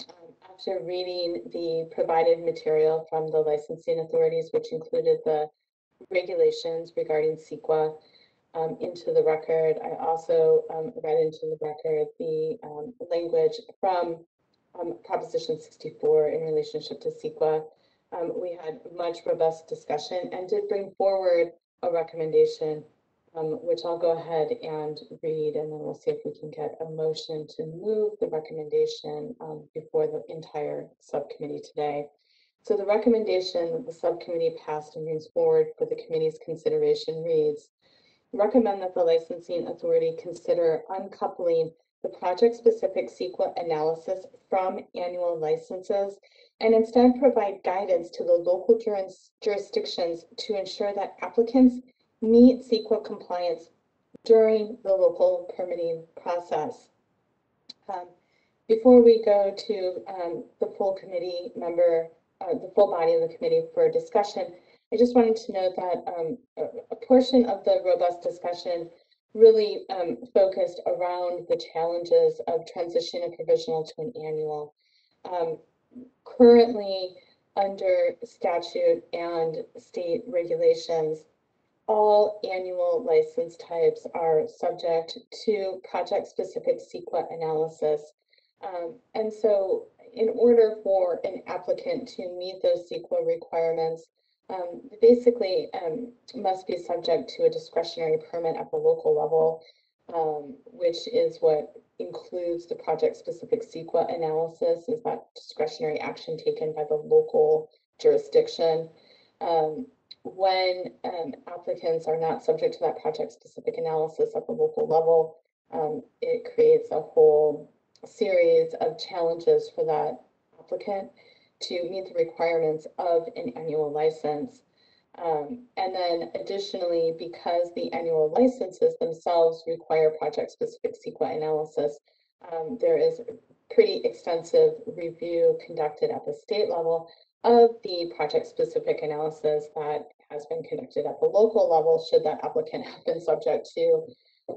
Um, after reading the provided material from the licensing authorities, which included the regulations regarding CEQA um, into the record, I also um, read into the record the language from Proposition 64 in relationship to CEQA um, we had much robust discussion and did bring forward a recommendation, um, which I'll go ahead and read, and then we'll see if we can get a motion to move the recommendation um, before the entire subcommittee today. So the recommendation that the subcommittee passed and brings forward for the committee's consideration reads, recommend that the licensing authority consider uncoupling the project-specific CEQA analysis from annual licenses and instead provide guidance to the local juris jurisdictions to ensure that applicants meet CEQA compliance during the local permitting process. Um, before we go to um, the full committee member, uh, the full body of the committee for discussion, I just wanted to note that um, a, portion of the robust discussion really um, focused around the challenges of transitioning a provisional to an annual. Currently under statute and state regulations, all annual license types are subject to project-specific CEQA analysis. Um, and so in order for an applicant to meet those CEQA requirements, um, basically um, must be subject to a discretionary permit at the local level, um, which is what includes the project-specific CEQA analysis is that discretionary action taken by the local jurisdiction. Um, when um, applicants are not subject to that project-specific analysis at the local level, um, it creates a whole series of challenges for that applicant to meet the requirements of an annual license. Um, and then additionally, because the annual licenses themselves require project-specific CEQA analysis, um, there is pretty extensive review conducted at the state level of the project-specific analysis that has been conducted at the local level should that applicant *laughs* have been subject to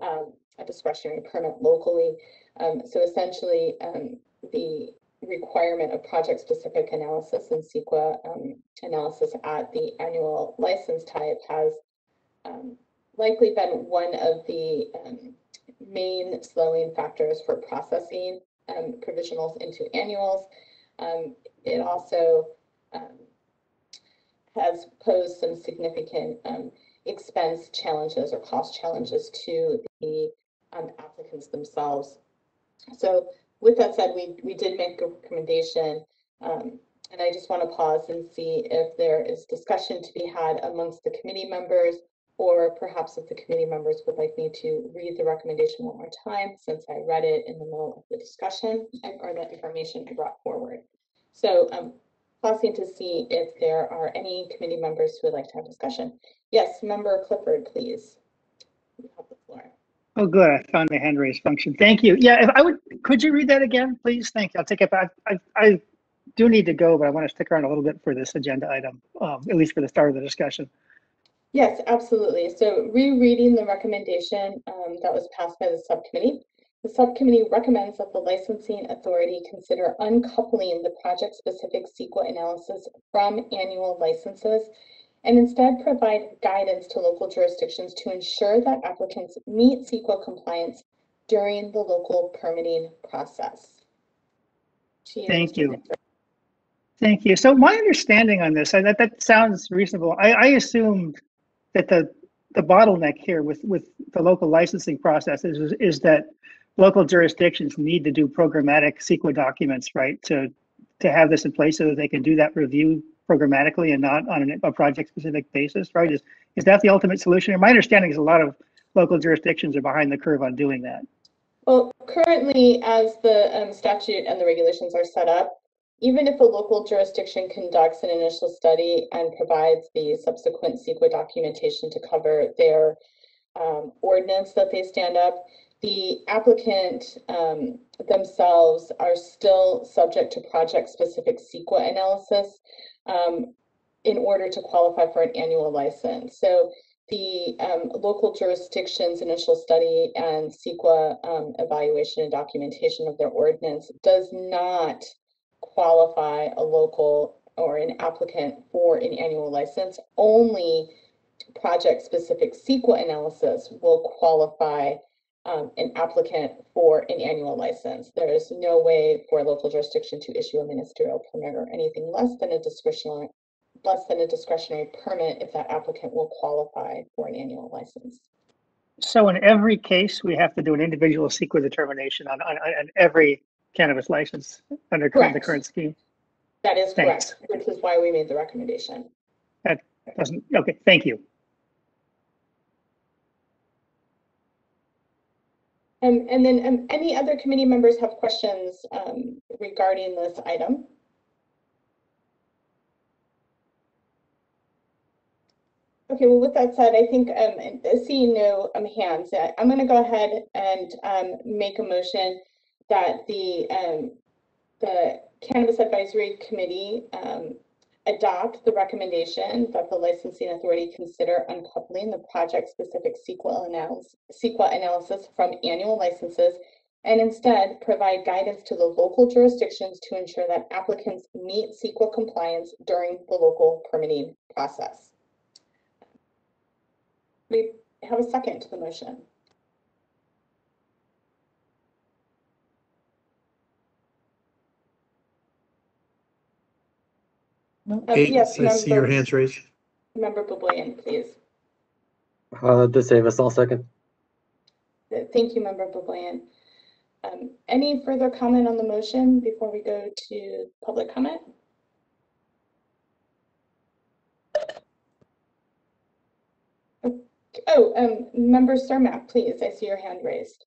um, a discretionary permit locally. Um, so essentially, um, the requirement of project-specific analysis and CEQA um, analysis at the annual license type has um, likely been one of the um, main slowing factors for processing um, provisionals into annuals. Um, it also has posed some significant expense challenges or cost challenges to the um, applicants themselves. So with that said, we, we did make a recommendation. Um, and I just want to pause and see if there is discussion to be had amongst the committee members, or perhaps if the committee members would like me to read the recommendation one more time, since I read it in the middle of the discussion or that information I brought forward. So um, pausing to see if there are any committee members who would like to have discussion. Yes, Member Clifford, please. You have the floor. Oh, good. I found the hand raise function. Thank you. Yeah, if I would, could you read that again, please? Thank you. I'll take it back. I, I do need to go, but I want to stick around a little bit for this agenda item, um, at least for the start of the discussion. Yes, absolutely. So rereading the recommendation um, that was passed by the subcommittee, the subcommittee recommends that the licensing authority consider uncoupling the project-specific CEQA analysis from annual licenses and instead provide guidance to local jurisdictions to ensure that applicants meet CEQA compliance during the local permitting process. You, Thank you. Thank you. So my understanding on this, I, that, that sounds reasonable. I, I assumed that the, the bottleneck here with, with the local licensing process is, is that local jurisdictions need to do programmatic CEQA documents, right? To, to have this in place so that they can do that review programmatically and not on a project specific basis, right? Is, is that the ultimate solution? And my understanding is a lot of local jurisdictions are behind the curve on doing that. Well, currently, as the um, statute and the regulations are set up, even if a local jurisdiction conducts an initial study and provides the subsequent CEQA documentation to cover their um, ordinance that they stand up, the applicant um, themselves are still subject to project-specific CEQA analysis um, in order to qualify for an annual license. So the um, local jurisdiction's initial study and CEQA um, evaluation and documentation of their ordinance does not qualify a local or an applicant for an annual license. Only project-specific CEQA analysis will qualify um, an applicant for an annual license. There is no way for a local jurisdiction to issue a ministerial permit or anything less than a discretionary less than a discretionary permit if that applicant will qualify for an annual license. So in every case, we have to do an individual CEQA determination on, on, on every cannabis license under current, the current scheme. That is Thanks. correct, which is why we made the recommendation. That doesn't, okay, thank you. Um, and then um, any other committee members have questions um, regarding this item? Okay, well, with that said, I think um, seeing no um, hands, I'm going to go ahead and um, make a motion that the the Cannabis Advisory Committee adopt the recommendation that the licensing authority consider uncoupling the project-specific CEQA analysis, CEQA analysis from annual licenses and instead provide guidance to the local jurisdictions to ensure that applicants meet CEQA compliance during the local permitting process. We have a second to the motion. Uh, Eight, yes, I see your member- hands raised. Member Bulbulyan, please. Uh, DeSavis, I'll second. Uh, Thank you, Member Bulbulyan. Um, any further comment on the motion before we go to public comment? Oh, um, Member Cermak, please. I see your hand raised.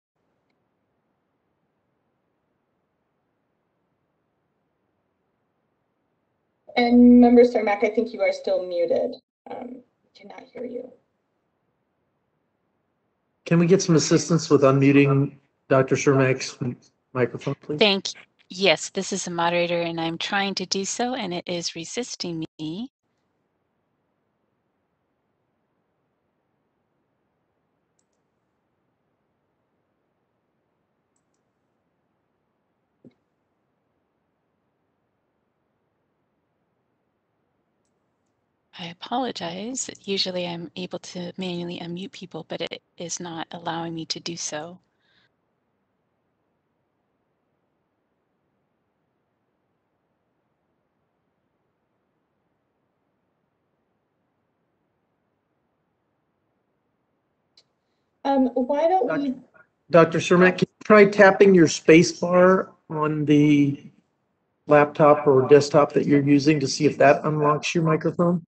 And Member Cermak, I think you are still muted. Um, cannot hear you. Can we get some assistance with unmuting Dr. Cermak's microphone, please? Thank, you. yes, this is a moderator and I'm trying to do so and it is resisting me. I apologize. Usually I'm able to manually unmute people, but it is not allowing me to do so. Um, why don't we, Dr. Cermak, can you try tapping your space bar on the laptop or desktop that you're using to see if that unlocks your microphone?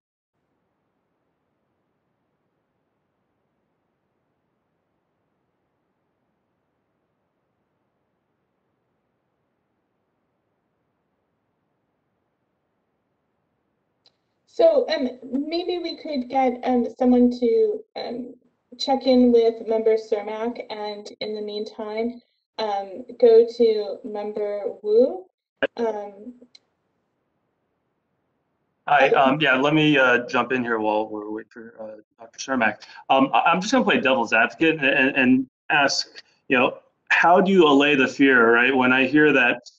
So um, maybe we could get um, someone to um, check in with member Cermak and in the meantime, um, go to member Wu. Um, Hi, um, yeah, let me uh, jump in here while we're waiting for uh, Dr. Cermak. Um, I'm just to play devil's advocate and, and ask, you know, how do you allay the fear, right? When I hear that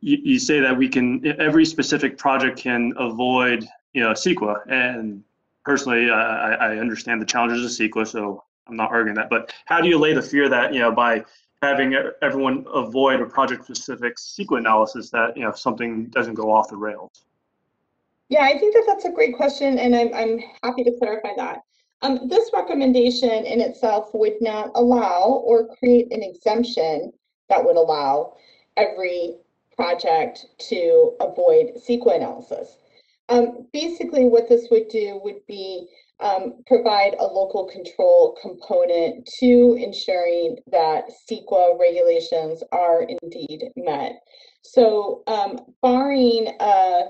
you, you say that we can, every specific project can avoid, you know, CEQA. And personally, I, I understand the challenges of CEQA, so I'm not arguing that. But how do you allay the fear that, you know, by having everyone avoid a project-specific CEQA analysis that, you know, something doesn't go off the rails? Yeah, I think that that's a great question, and I'm, I'm happy to clarify that. Um, this recommendation in itself would not allow or create an exemption that would allow every project to avoid CEQA analysis. Um, basically, what this would do would be um, provide a local control component to ensuring that CEQA regulations are indeed met. So um, barring a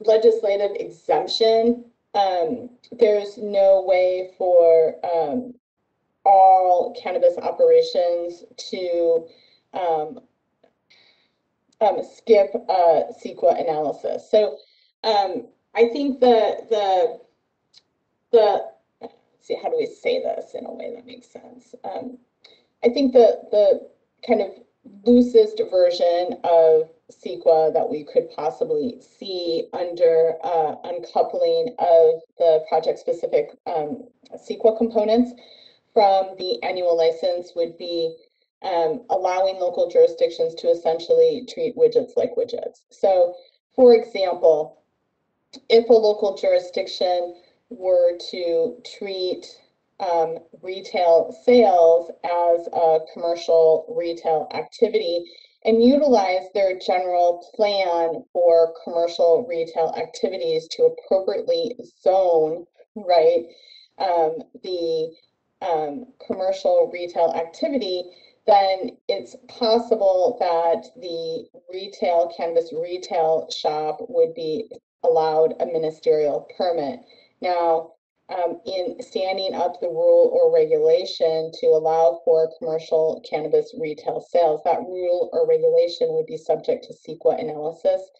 legislative exemption, um, there's no way for um, all cannabis operations to um, skip a CEQA analysis. So um, I think the the the see how do we say this in a way that makes sense. Um, I think the the kind of loosest version of CEQA that we could possibly see under uh, uncoupling of the project-specific um, CEQA components from the annual license would be um, allowing local jurisdictions to essentially treat widgets like widgets. So, for example, if a local jurisdiction were to treat um, retail sales as a commercial retail activity and utilize their general plan for commercial retail activities to appropriately zone, right, um, the um, commercial retail activity, then it's possible that the retail cannabis retail shop would be allowed a ministerial permit. Now, um, in standing up the rule or regulation to allow for commercial cannabis retail sales, that rule or regulation would be subject to CEQA analysis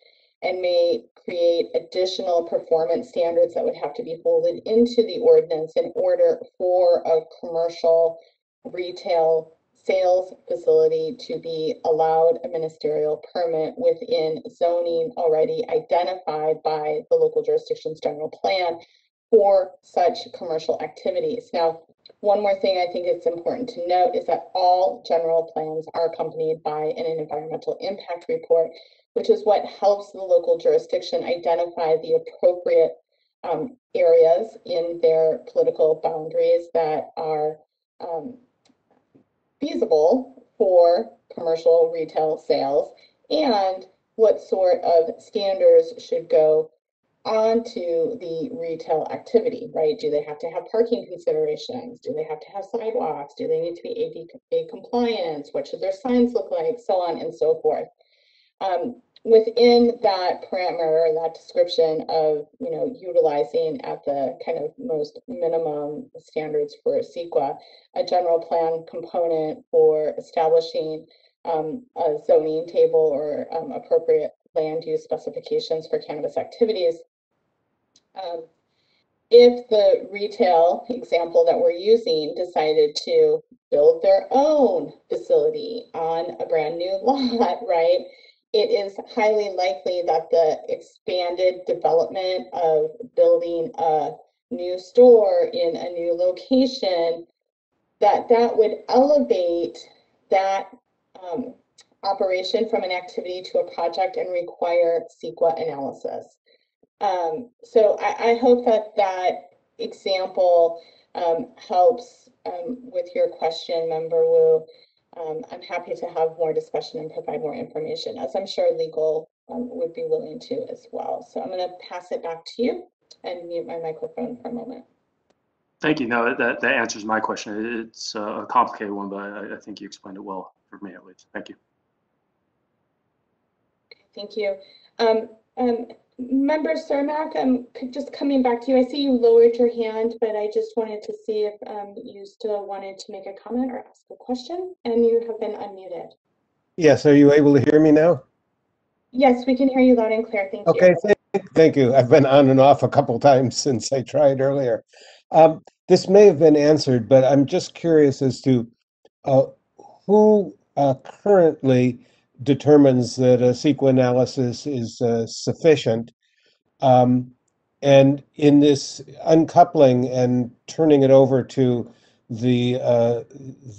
and may create additional performance standards that would have to be folded into the ordinance in order for a commercial retail sales facility to be allowed a ministerial permit within zoning already identified by the local jurisdiction's general plan for such commercial activities. Now, one more thing I think it's important to note is that all general plans are accompanied by an environmental impact report, which is what helps the local jurisdiction identify the appropriate um, areas in their political boundaries that are um, feasible for commercial retail sales and what sort of standards should go onto the retail activity, right? Do they have to have parking considerations? Do they have to have sidewalks? Do they need to be ADA compliant? What should their signs look like? So on and so forth. Um, within that parameter, that description of, you know, utilizing at the kind of most minimum standards for CEQA, a general plan component for establishing um, a zoning table or um, appropriate land use specifications for cannabis activities. Um, if the retail example that we're using decided to build their own facility on a brand new *laughs* lot, right? It is highly likely that the expanded development of building a new store in a new location, that that would elevate that um, operation from an activity to a project and require CEQA analysis. Um, so I, I hope that that example um, helps um, with your question, Member Wu. Um, I'm happy to have more discussion and provide more information, as I'm sure legal um, would be willing to as well. So I'm going to pass it back to you and mute my microphone for a moment. Thank you. No, that, that answers my question. It's a complicated one, but I, I think you explained it well for me at least. Thank you. Thank you. Um, um, Member Cermak, um, just coming back to you, I see you lowered your hand, but I just wanted to see if um, you still wanted to make a comment or ask a question, and you have been unmuted. Yes, are you able to hear me now? Yes, we can hear you loud and clear. Thank you. Okay, thank, thank you. I've been on and off a couple *laughs* times since I tried earlier. Um, this may have been answered, but I'm just curious as to uh, who uh, currently determines that a CEQA analysis is uh, sufficient. Um, and in this uncoupling and turning it over to the uh,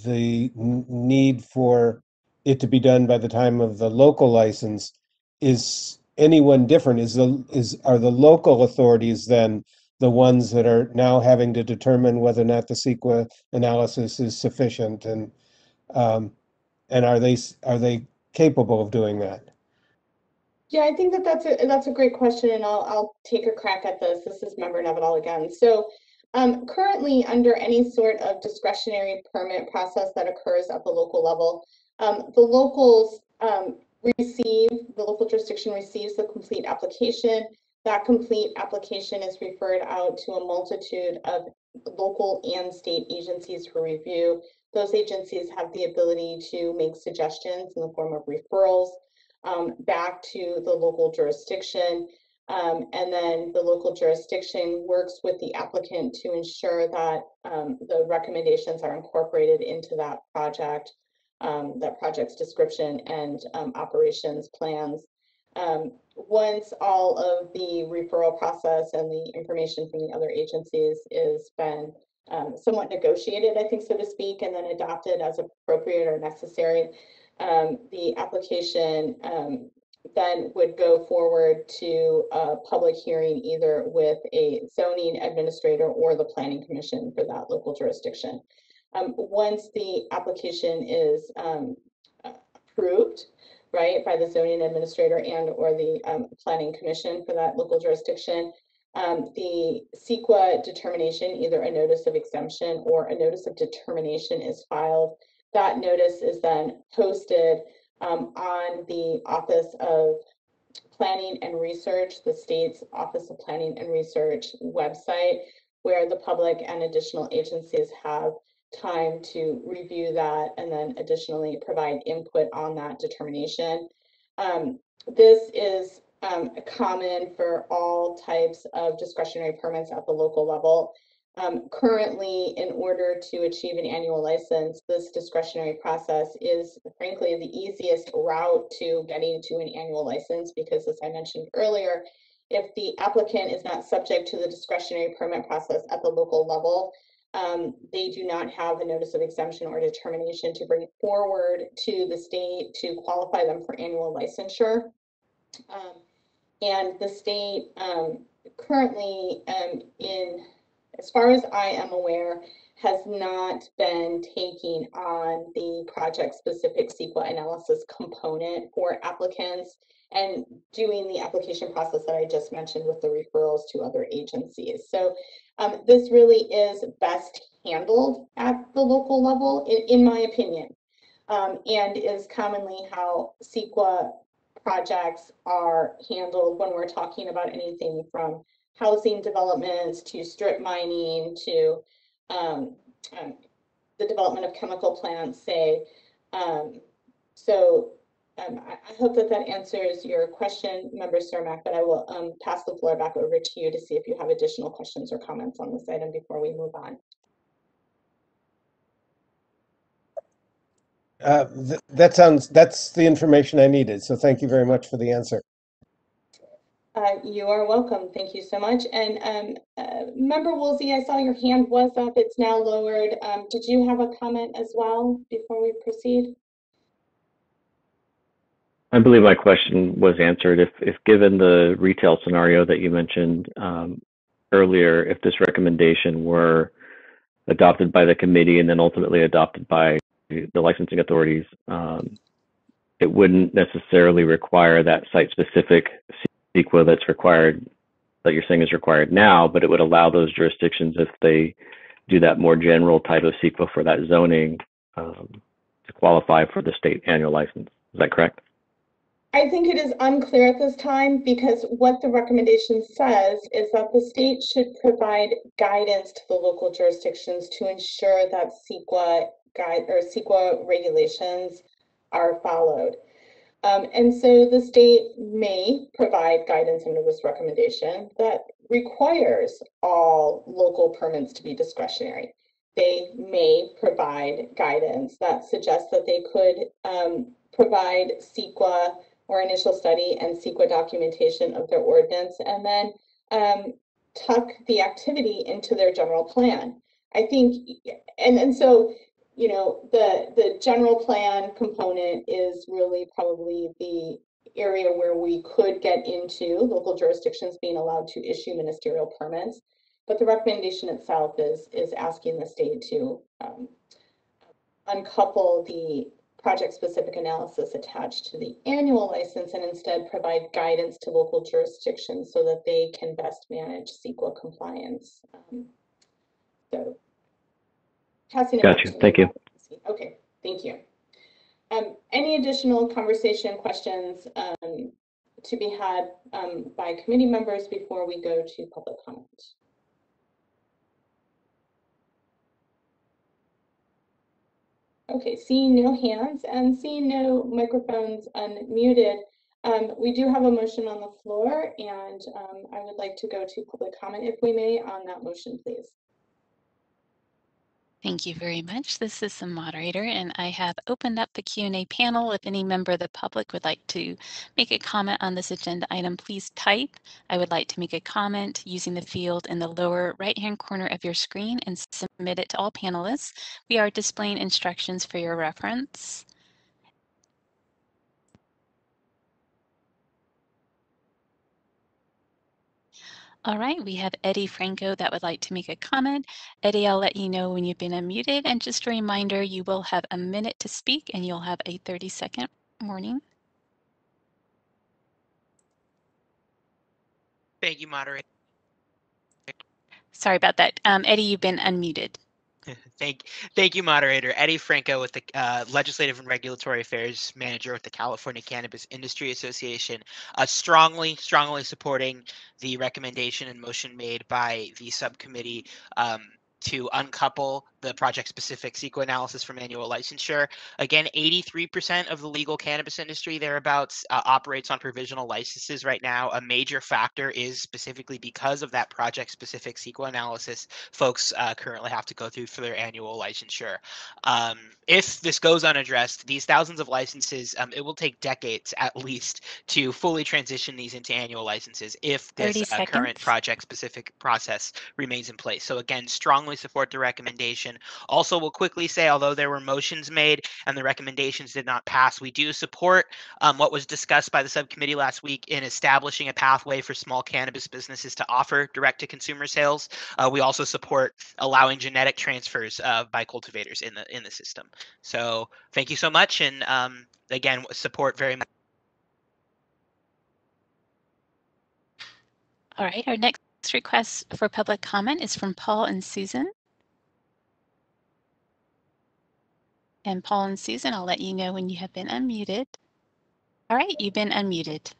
the need for it to be done by the time of the local license, is anyone different? Is the is are the local authorities then the ones that are now having to determine whether or not the CEQA analysis is sufficient and um, and are they are they capable of doing that? Yeah, I think that that's a that's a great question, and I'll I'll take a crack at this. This is Member Nevedal again. So, um, currently, under any sort of discretionary permit process that occurs at the local level, um, the locals um, receive the local jurisdiction receives the complete application. That complete application is referred out to a multitude of local and state agencies for review. Those agencies have the ability to make suggestions in the form of referrals um, back to the local jurisdiction. Um, and then the local jurisdiction works with the applicant to ensure that um, the recommendations are incorporated into that project, um, that project's description and um, operations plans. Um, once all of the referral process and the information from the other agencies is been um, somewhat negotiated, I think, so to speak, and then adopted as appropriate or necessary. Um, the application um, then would go forward to a public hearing either with a zoning administrator or the planning commission for that local jurisdiction. Um, once the application is um, approved, right, by the zoning administrator and or the um, planning commission for that local jurisdiction, um, the CEQA determination, either a notice of exemption or a notice of determination is filed. That notice is then posted um, on the Office of Planning and Research, the state's Office of Planning and Research website, where the public and additional agencies have time to review that and then additionally provide input on that determination. Um, this is um, common for all types of discretionary permits at the local level. Um, currently, in order to achieve an annual license, this discretionary process is frankly the easiest route to getting to an annual license because as I mentioned earlier, if the applicant is not subject to the discretionary permit process at the local level, um, they do not have a notice of exemption or determination to bring forward to the state to qualify them for annual licensure. Um, and the state um, currently, um, in as far as I am aware, has not been taking on the project specific CEQA analysis component for applicants and doing the application process that I just mentioned with the referrals to other agencies. So um, this really is best handled at the local level, in, in my opinion, um, and is commonly how CEQA projects are handled when we're talking about anything from housing developments to strip mining to um, um, the development of chemical plants, say. Um, so um, I, I, hope that that answers your question, Member Cermak, but I will um, pass the floor back over to you to see if you have additional questions or comments on this item before we move on. Uh, th that sounds, that's the information I needed. So thank you very much for the answer. Uh, you are welcome. Thank you so much. And um, uh, Member Woolsey, I saw your hand was up. It's now lowered. Um, did you have a comment as well before we proceed? I believe my question was answered. If, if given the retail scenario that you mentioned um, earlier, if this recommendation were adopted by the committee and then ultimately adopted by the licensing authorities, um, it wouldn't necessarily require that site-specific CEQA that's required, that you're saying is required now, but it would allow those jurisdictions if they do that more general type of CEQA for that zoning um, to qualify for the state annual license. Is that correct? I think it is unclear at this time because what the recommendation says is that the state should provide guidance to the local jurisdictions to ensure that CEQA guide or CEQA regulations are followed. Um, and so the state may provide guidance under this recommendation that requires all local permits to be discretionary. They may provide guidance that suggests that they could um, provide CEQA or initial study and CEQA documentation of their ordinance and then um, tuck the activity into their general plan. I think, and, and so, you know, the, the general plan component is really probably the area where we could get into local jurisdictions being allowed to issue ministerial permits. But the recommendation itself is, is asking the state to um, uncouple the project-specific analysis attached to the annual license and instead provide guidance to local jurisdictions so that they can best manage CEQA compliance. Um, so, passing it back Gotcha. to Thank you. Okay, thank you. Um, any additional conversation questions um, to be had um, by committee members before we go to public comment? Okay, seeing no hands and seeing no microphones unmuted, um, we do have a motion on the floor and um, I would like to go to public comment if we may on that motion, please. Thank you very much. This is the moderator, and I have opened up the Q&A panel. If any member of the public would like to make a comment on this agenda item, please type. I would like to make a comment using the field in the lower right-hand corner of your screen and submit it to all panelists. We are displaying instructions for your reference. All right, we have Eddie Franco that would like to make a comment. Eddie, I'll let you know when you've been unmuted. And just a reminder, you will have a minute to speak and you'll have a 30 second warning. Thank you, moderator. Sorry about that. Um, Eddie, you've been unmuted. *laughs* Thank, thank you, moderator. Eddie Franco with the uh, Legislative and Regulatory Affairs Manager with the California Cannabis Industry Association, uh, strongly, strongly supporting the recommendation and motion made by the subcommittee um, to uncouple the project-specific CEQA analysis from annual licensure. Again, 83% of the legal cannabis industry thereabouts uh, operates on provisional licenses right now. A major factor is specifically because of that project-specific CEQA analysis folks uh, currently have to go through for their annual licensure. Um, if this goes unaddressed, these thousands of licenses, um, it will take decades at least to fully transition these into annual licenses if this uh, current project-specific process remains in place. So again, strongly support the recommendation. Also, we'll quickly say, although there were motions made and the recommendations did not pass, we do support um, what was discussed by the subcommittee last week in establishing a pathway for small cannabis businesses to offer direct-to-consumer sales. Uh, we also support allowing genetic transfers uh, by cultivators in the in the system. So thank you so much, and um, again, support very much. All right, our next request for public comment is from Paul and Susan. And Paul and Susan, I'll let you know when you have been unmuted. All right, you've been unmuted.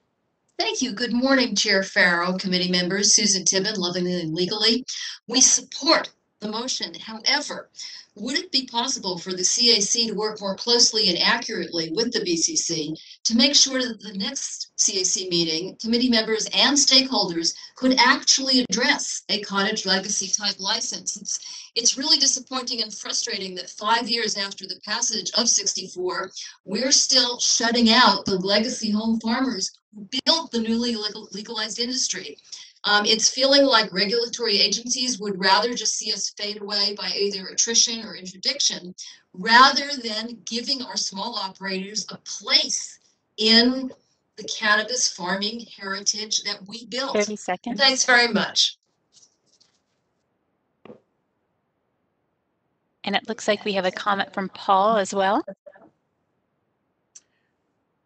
Thank you. Good morning, Chair Farrow, committee members, Susan Tibbin, Lovingly and Legally. We support the motion. However, would it be possible for the CAC to work more closely and accurately with the BCC to make sure that the next CAC meeting, committee members and stakeholders could actually address a cottage legacy type license? It's, it's really disappointing and frustrating that five years after the passage of 64, we're still shutting out the legacy home farmers who built the newly legal- legalized industry. Um, it's feeling like regulatory agencies would rather just see us fade away by either attrition or interdiction rather than giving our small operators a place in the cannabis farming heritage that we built. 30 seconds. Thanks very much. And it looks like we have a comment from Paul as well.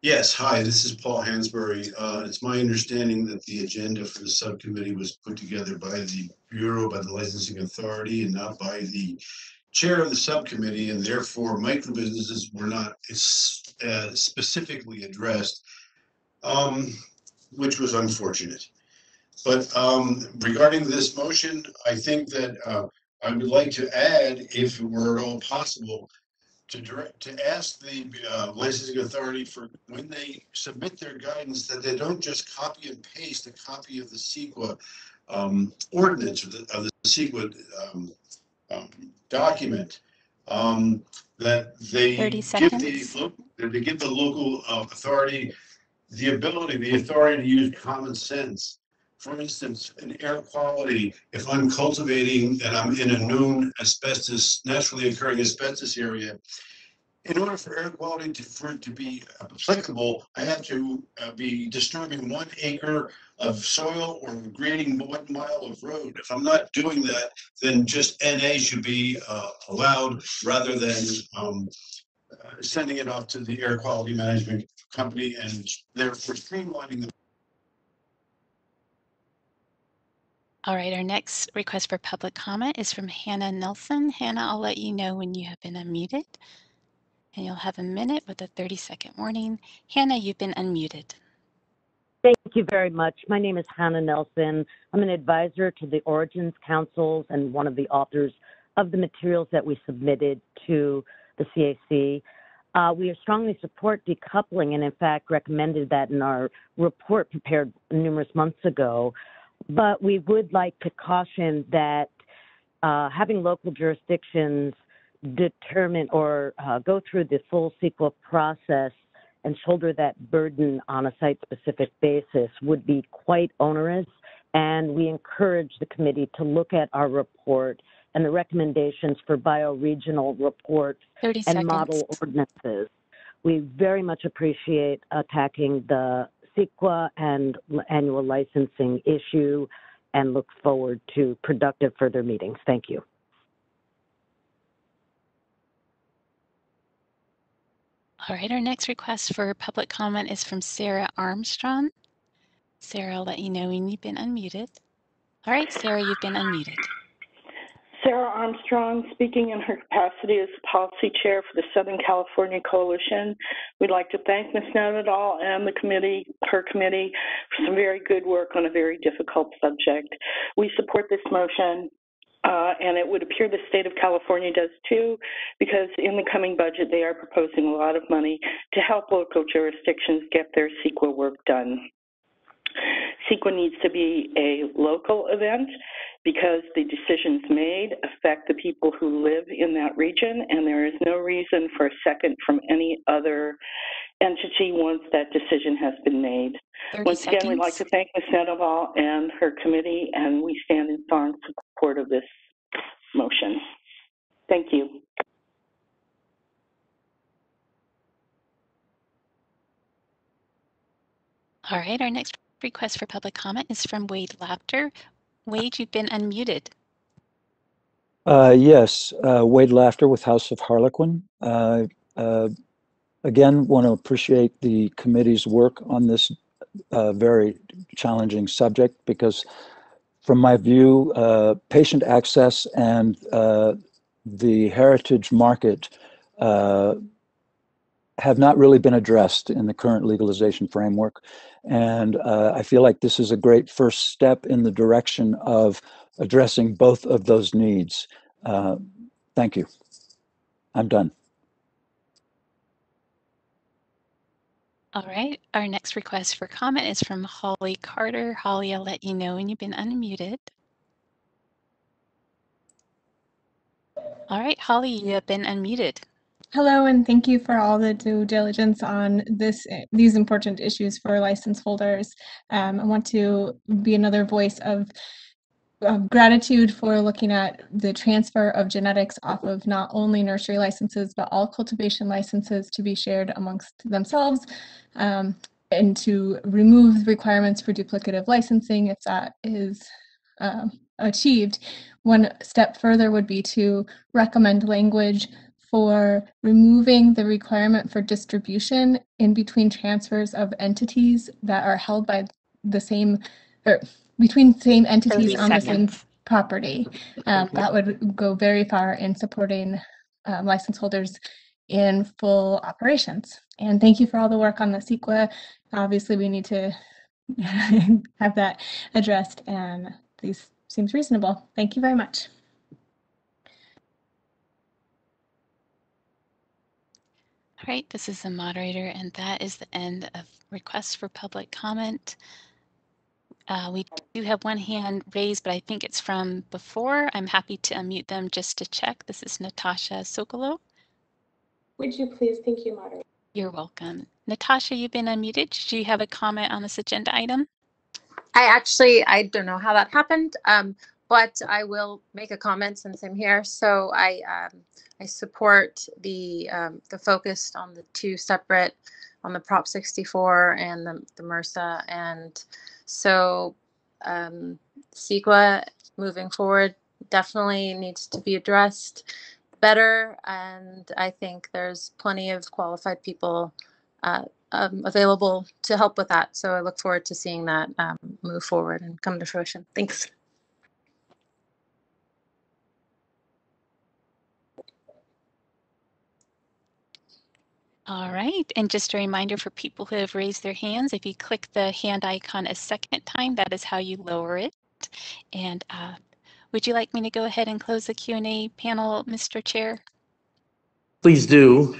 Yes, hi, this is Paul Hansberry. Uh, it's my understanding that the agenda for the subcommittee was put together by the Bureau, by the licensing authority, and not by the chair of the subcommittee, and therefore micro businesses were not uh, specifically addressed, um, which was unfortunate. But um, regarding this motion, I think that uh, I would like to add, if it were at all possible, to direct, to ask the uh, licensing authority for when they submit their guidance, that they don't just copy and paste a copy of the CEQA um, ordinance or the, of the CEQA um, um, document, um, that they give the, that they give the local uh, authority the ability, the authority to use common sense. For instance, in air quality, if I'm cultivating and I'm in a known asbestos, naturally occurring asbestos area, in order for air quality to, for it to be applicable, I have to uh, be disturbing one acre of soil or grading one mile of road. If I'm not doing that, then just NA should be uh, allowed rather than um, uh, sending it off to the air quality management company and therefore streamlining the All right, our next request for public comment is from Hannah Nelson. Hannah, I'll let you know when you have been unmuted. And you'll have a minute with a 30 second warning. Hannah, you've been unmuted. Thank you very much. My name is Hannah Nelson. I'm an advisor to the Origins Councils and one of the authors of the materials that we submitted to the CAC. Uh, we strongly support decoupling and, in fact, recommended that in our report prepared numerous months ago. But we would like to caution that uh, having local jurisdictions determine or uh, go through the full CEQA process and shoulder that burden on a site-specific basis would be quite onerous. And we encourage the committee to look at our report and the recommendations for bioregional reports and seconds. model ordinances. We very much appreciate attacking the CEQA and annual licensing issue and look forward to productive further meetings. Thank you. All right, our next request for public comment is from Sarah Armstrong. Sarah, I'll let you know when you've been unmuted. All right, Sarah, you've been unmuted. Sarah Armstrong, speaking in her capacity as policy chair for the Southern California Coalition. We'd like to thank Ms. Nevedal and the committee, her committee, for some very good work on a very difficult subject. We support this motion, uh, and it would appear the state of California does too, because in the coming budget, they are proposing a lot of money to help local jurisdictions get their CEQA work done. CEQA needs to be a local event because the decisions made affect the people who live in that region, and there is no reason for a second from any other entity once that decision has been made. 30 Once again, we'd like to thank Ms. Nevedal and her committee, and we stand in strong support of this motion. Thank you. All right, our next request for public comment is from Wade Laughter. Wade, you've been unmuted. Uh, yes, uh, Wade Laughter with House of Harlequin. Uh, uh, again, want to appreciate the committee's work on this uh, very challenging subject because, from my view, uh, patient access and the heritage market have not really been addressed in the current legalization framework. And uh, I feel like this is a great first step in the direction of addressing both of those needs. Uh, thank you. I'm done. All right, our next request for comment is from Holly Carter. Holly, I'll let you know when you've been unmuted. All right, Holly, you have been unmuted. Hello, and thank you for all the due diligence on this, these important issues for license holders. Um, I want to be another voice of, of gratitude for looking at the transfer of genetics off of not only nursery licenses, but all cultivation licenses to be shared amongst themselves. Um, and to remove requirements for duplicative licensing if that is um, achieved. One step further would be to recommend language for removing the requirement for distribution in between transfers of entities that are held by the same, or between same entities on the same property. Um, that would go very far in supporting um, license holders in full operations. And thank you for all the work on the CEQA. Obviously, we need to *laughs* have that addressed, and these seems reasonable. Thank you very much. All right, this is the moderator, and that is the end of requests for public comment. Uh, we do have one hand raised, but I think it's from before. I'm happy to unmute them just to check. This is Natasha Sokolow. Would you please? Thank you, moderator. You're welcome. Natasha, you've been unmuted. Do you have a comment on this agenda item? I actually, I don't know how that happened, um, but I will make a comment since I'm here. So I, um, I support the, um, the focus on the two separate, on the Prop 64 and the, the MCRSA. And so, um, CEQA moving forward definitely needs to be addressed better. And I think there's plenty of qualified people uh, um, available to help with that. So I look forward to seeing that um, move forward and come to fruition. Thanks. All right, and just a reminder for people who have raised their hands, if you click the hand icon a second time, that is how you lower it. And uh, would you like me to go ahead and close the Q&A panel, Mr. Chair? Please do.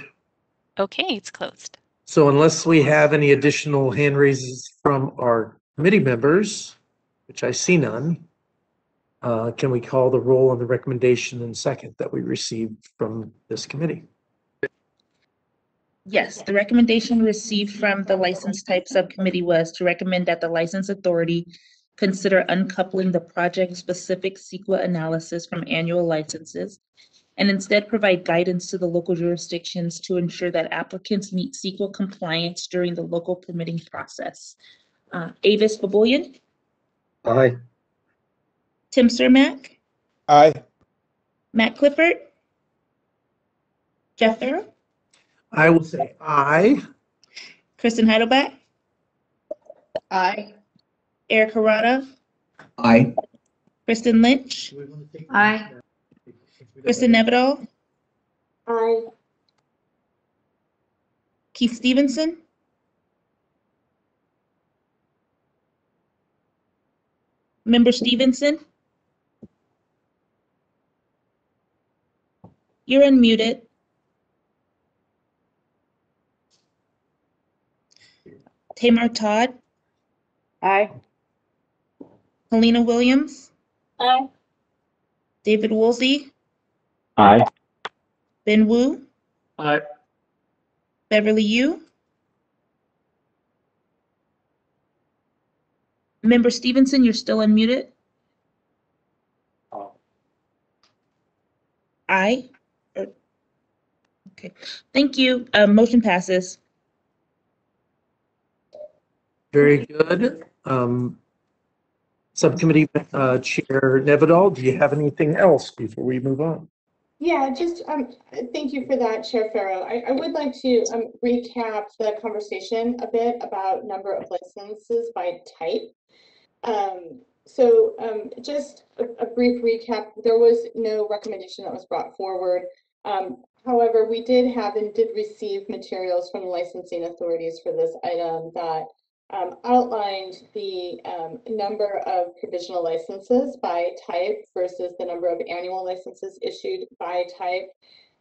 Okay, it's closed. So unless we have any additional hand raises from our committee members, which I see none, uh, can we call the roll on the recommendation and second that we received from this committee? Yes, the recommendation received from the License Type Subcommittee was to recommend that the license authority consider uncoupling the project-specific CEQA analysis from annual licenses and instead provide guidance to the local jurisdictions to ensure that applicants meet CEQA compliance during the local permitting process. Uh, Avis Bulbulyan, Aye. Tim Cermak, Aye. Matt Clifford, Jeff Farrow, I will say aye. Kristen Heidelbach, Aye. Eric Harada, Aye. Kristen Lynch, Aye. Kristen Nevedal, Aye. Keith Stevenson, Member Stevenson? You're unmuted. Tamar Todd, Aye. Helena Williams, Aye. David Woolsey, Aye. Ben Wu, Aye. Beverly Yu. Member Stevenson, you're still unmuted. Aye. Or- Okay, thank you. Uh, motion passes. Very good. Um, Subcommittee uh, Chair Nevedal, do you have anything else before we move on? Yeah, just, um, thank you for that, Chair Farrow. I, I would like to, um, recap the conversation a bit about number of licenses by type. Um, so, um, just a, a brief recap, there was no recommendation that was brought forward. Um, however, we did have and did receive materials from licensing authorities for this item that um, outlined the um, number of provisional licenses by type versus the number of annual licenses issued by type.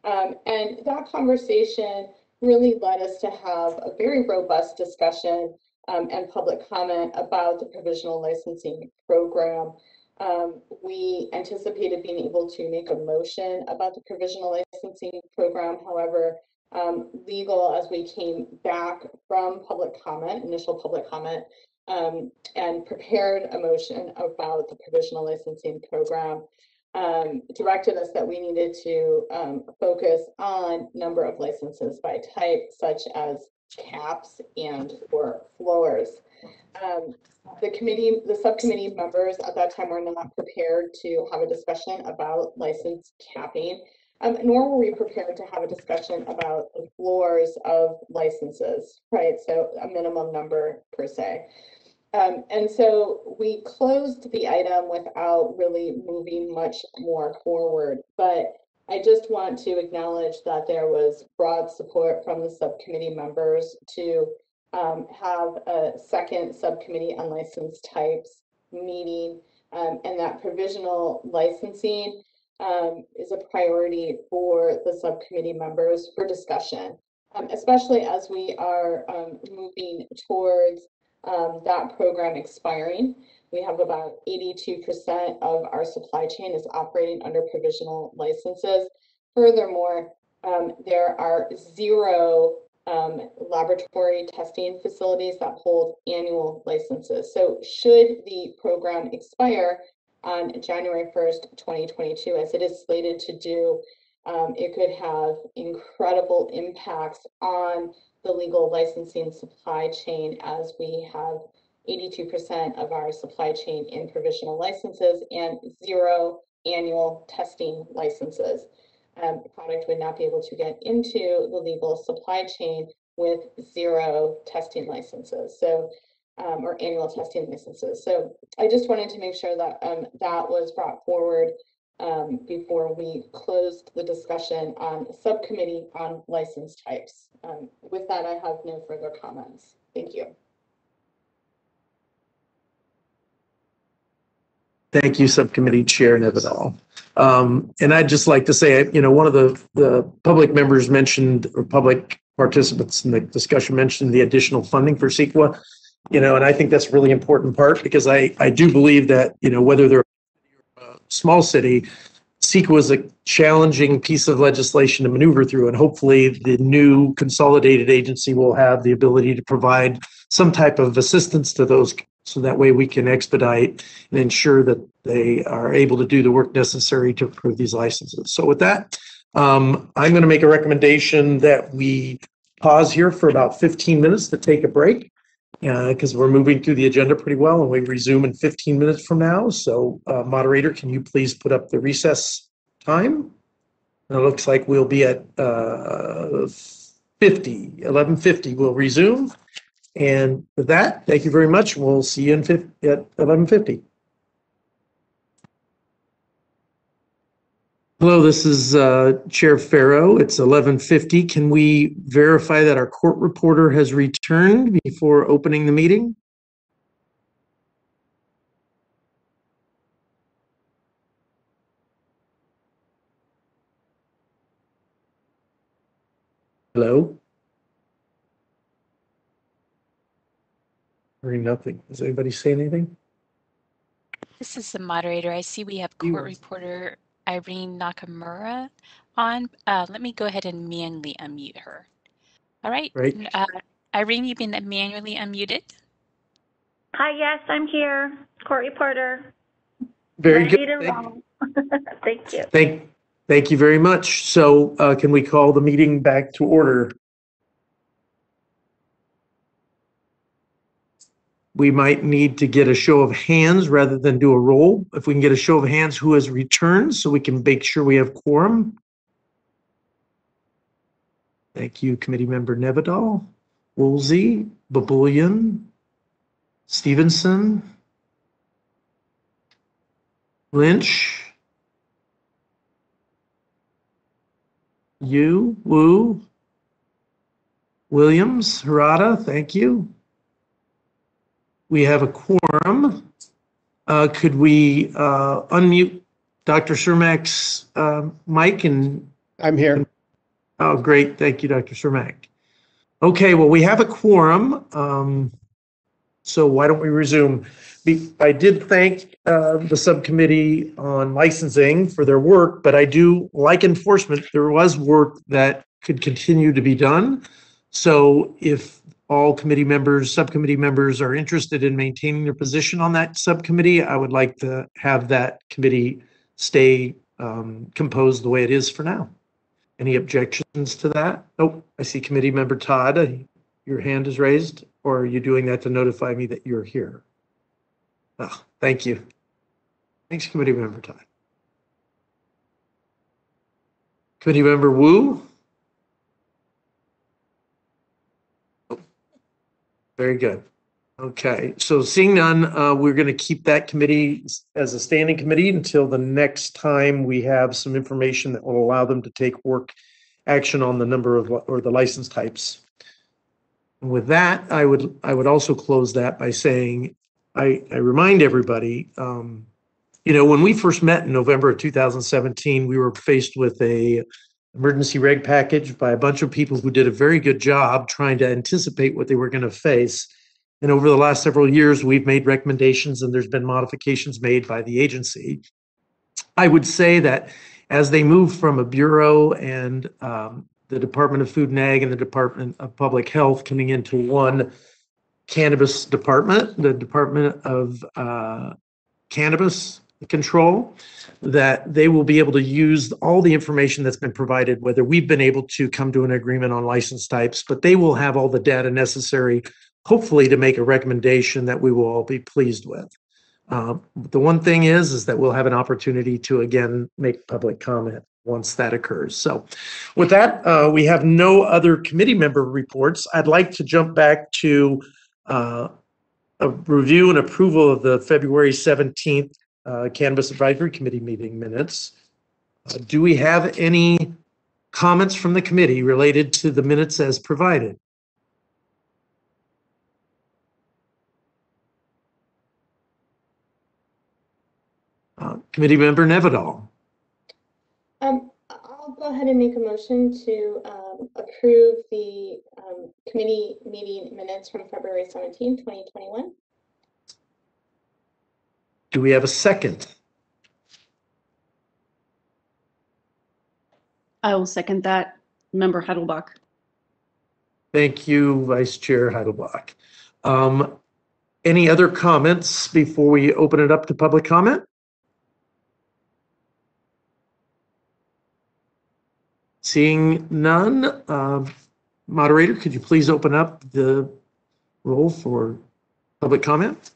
Um, and that conversation really led us to have a very robust discussion um, and public comment about the provisional licensing program. Um, we anticipated being able to make a motion about the provisional licensing program. However, um, legal as we came back from public comment, initial public comment, um, and prepared a motion about the provisional licensing program, um, directed us that we needed to um, focus on number of licenses by type, such as caps and or floors. um, the committee, the subcommittee members at that time were not prepared to have a discussion about license capping. Um, nor were we prepared to have a discussion about the floors of licenses, right? So a minimum number per se. Um, and so we closed the item without really moving much more forward. But I just want to acknowledge that there was broad support from the subcommittee members to um, have a second subcommittee on license types meeting um, and that provisional licensing um, is a priority for the subcommittee members for discussion, um, especially as we are um, moving towards um, that program expiring. We have about 82% of our supply chain is operating under provisional licenses. Furthermore, um, there are zero um, laboratory testing facilities that hold annual licenses. So should the program expire on January 1st, 2022, as it is slated to do, um, it could have incredible impacts on the legal licensing supply chain as we have 82% of our supply chain in provisional licenses and zero annual testing licenses. Um, the product would not be able to get into the legal supply chain with zero testing licenses. So, um, or annual testing licenses. So I just wanted to make sure that um, that was brought forward um, before we closed the discussion on subcommittee on license types. Um, with that, I have no further comments. Thank you. Thank you, Subcommittee Chair Nevedal. Um, and I'd just like to say, you know, one of the, the public members mentioned, or public participants in the discussion mentioned the additional funding for CEQA. You know, and I think that's a really important part because I, I do believe that, you know, whether they're a small city, CEQA was a challenging piece of legislation to maneuver through, and hopefully the new consolidated agency will have the ability to provide some type of assistance to those so that way we can expedite and ensure that they are able to do the work necessary to approve these licenses. So with that, um, I'm going to make a recommendation that we pause here for about 15 minutes to take a break because uh, we're moving through the agenda pretty well and we resume in 15 minutes from now. So uh, moderator, can you please put up the recess time? And it looks like we'll be at uh, 50, 1150 we'll resume. And with that, thank you very much. We'll see you in fif- at 1150. Hello, this is uh, Chair Farrow. It's 1150. Can we verify that our court reporter has returned before opening the meeting? Hello? Hearing nothing. Does anybody say anything? This is the moderator. I see we have court reporter Irene Nakamura on. Uh, let me go ahead and manually unmute her. All right. Right. Uh, Irene, you've been manually unmuted. Hi, yes, I'm here. Court reporter. Very Ready good. Thank, roll. *laughs* Thank you. thank, thank you very much. So uh, can we call the meeting back to order? We might need to get a show of hands rather than do a roll. If we can get a show of hands who has returned so we can make sure we have quorum. Thank Yu, Committee Member Nevedal, Woolsey, Bulbulyan, Stevenson, Lynch, you, Wu, Williams, Harada, thank you. We have a quorum. Uh, could we uh, unmute Dr. Cermak's uh, mic and? I'm here. Oh, great. Thank you, Dr. Cermak. Okay, well, we have a quorum. Um, so why don't we resume? Be- I did thank uh, the subcommittee on licensing for their work, but I do, like enforcement, there was work that could continue to be done. So if all committee members, subcommittee members are interested in maintaining their position on that subcommittee, I would like to have that committee stay um, composed the way it is for now. Any objections to that? Oh, I see committee member Todd. your hand is raised, or are you doing that to notify me that you're here? Oh, thank you. Thanks, Committee Member Todd. Committee Member Wu? Very good. Okay, so seeing none, uh, we're going to keep that committee as a standing committee until the next time we have some information that will allow them to take work action on the number of, or the license types. And With that, I would, I would also close that by saying, I, I remind everybody, um, you know, when we first met in November of 2017, we were faced with a emergency reg package by a bunch of people who did a very good job trying to anticipate what they were going to face. And over the last several years, we've made recommendations and there's been modifications made by the agency. I would say that as they move from a bureau and um, the Department of Food and Ag and the Department of Public Health coming into one cannabis department, the Department of uh, Cannabis Control, that they will be able to use all the information that's been provided, whether we've been able to come to an agreement on license types, but they will have all the data necessary, hopefully, to make a recommendation that we will all be pleased with. Uh, The one thing is, is that we'll have an opportunity to again make public comment once that occurs. So with that, uh, we have no other committee member reports. I'd like to jump back to uh, a review and approval of the February 17th uh, Cannabis Advisory Committee meeting minutes. Uh, Do we have any comments from the committee related to the minutes as provided? Uh, Committee Member Nevedal. Um, I'll go ahead and make a motion to um, approve the um, committee meeting minutes from February 17, 2021. Do we have a second? I will second that. Member Heidelbach. Thank you, Vice Chair Heidelbach. Um, Any other comments before we open it up to public comment? Seeing none, um, moderator, could you please open up the roll for public comment?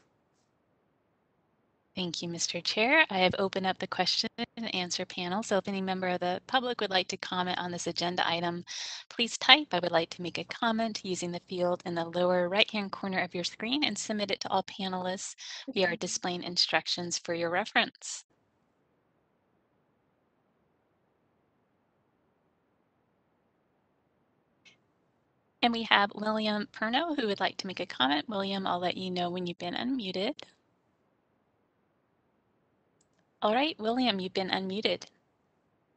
Thank you, Mr. Chair. I have opened up the question and answer panel. So if any member of the public would like to comment on this agenda item, please type. I would like to make a comment using the field in the lower right-hand corner of your screen and submit it to all panelists. We are displaying instructions for your reference. And we have William Perno who would like to make a comment. William, I'll let you know when you've been unmuted. All right, William, you've been unmuted.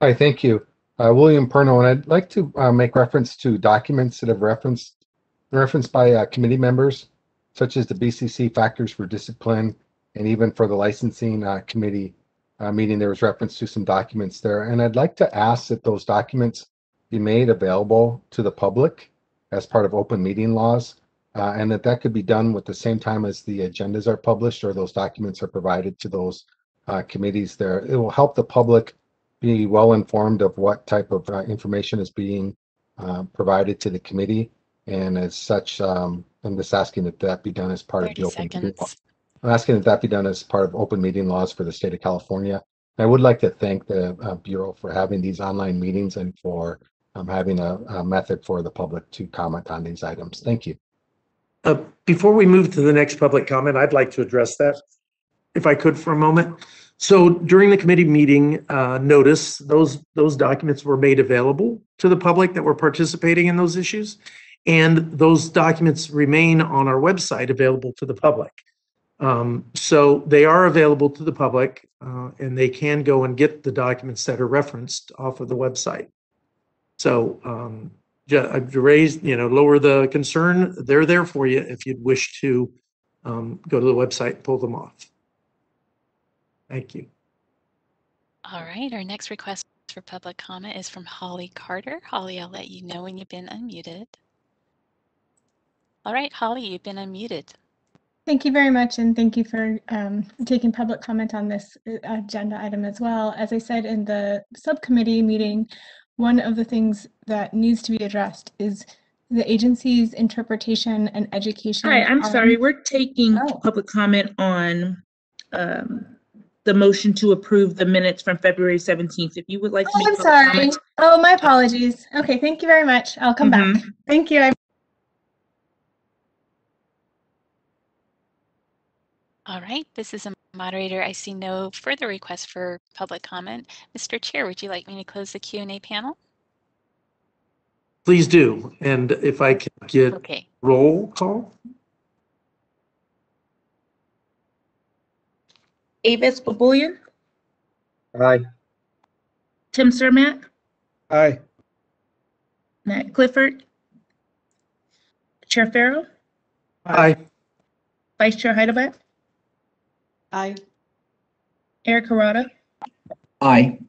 Hi, thank you. Uh, William Perno, and I'd like to uh, make reference to documents that have referenced referenced by uh, committee members, such as the BCC factors for discipline, and even for the licensing uh, committee uh, meeting, there was reference to some documents there. And I'd like to ask that those documents be made available to the public as part of open meeting laws, uh, and that that could be done with the same time as the agendas are published or those documents are provided to those uh, committees there. It will help the public be well informed of what type of uh, information is being uh, provided to the committee. And as such, um, I'm just asking that that be done as part of the open. meeting law. seconds. I'm asking that that be done as part of open meeting laws for the state of California. I would like to thank the uh, Bureau for having these online meetings and for um, having a, a method for the public to comment on these items. Thank you. Uh, Before we move to the next public comment, I'd like to address that, if I could for a moment. So during the committee meeting uh, notice, those, those documents were made available to the public that were participating in those issues. And those documents remain on our website available to the public. Um, So they are available to the public uh, and they can go and get the documents that are referenced off of the website. So um, raise, you know, lower the concern, they're there for you if you'd wish to um, go to the website, and pull them off. Thank you. All right, our next request for public comment is from Holly Carter. Holly, I'll let you know when you've been unmuted. All right, Holly, you've been unmuted. Thank you very much, and thank you for um, taking public comment on this uh, agenda item as well. As I said in the subcommittee meeting, one of the things that needs to be addressed is the agency's interpretation and education. Hi, I'm on- sorry, we're taking Oh. public comment on um, the motion to approve the minutes from February 17th. If you would like to Oh, make I'm public sorry. comment. Oh, my apologies. Okay, thank you very much. I'll come back. Mm-hmm. Thank you. I All right, this is a moderator. I see no further requests for public comment. Mr. Chair, would you like me to close the Q and A panel? Please do. And if I can get Okay. roll call? Avis Bulbulyan, Aye. Tim Cermak, Aye. Matt Clifford, Chair Farrow, Aye. Vice Chair Heidelbach, Aye. Eric Harada, Aye.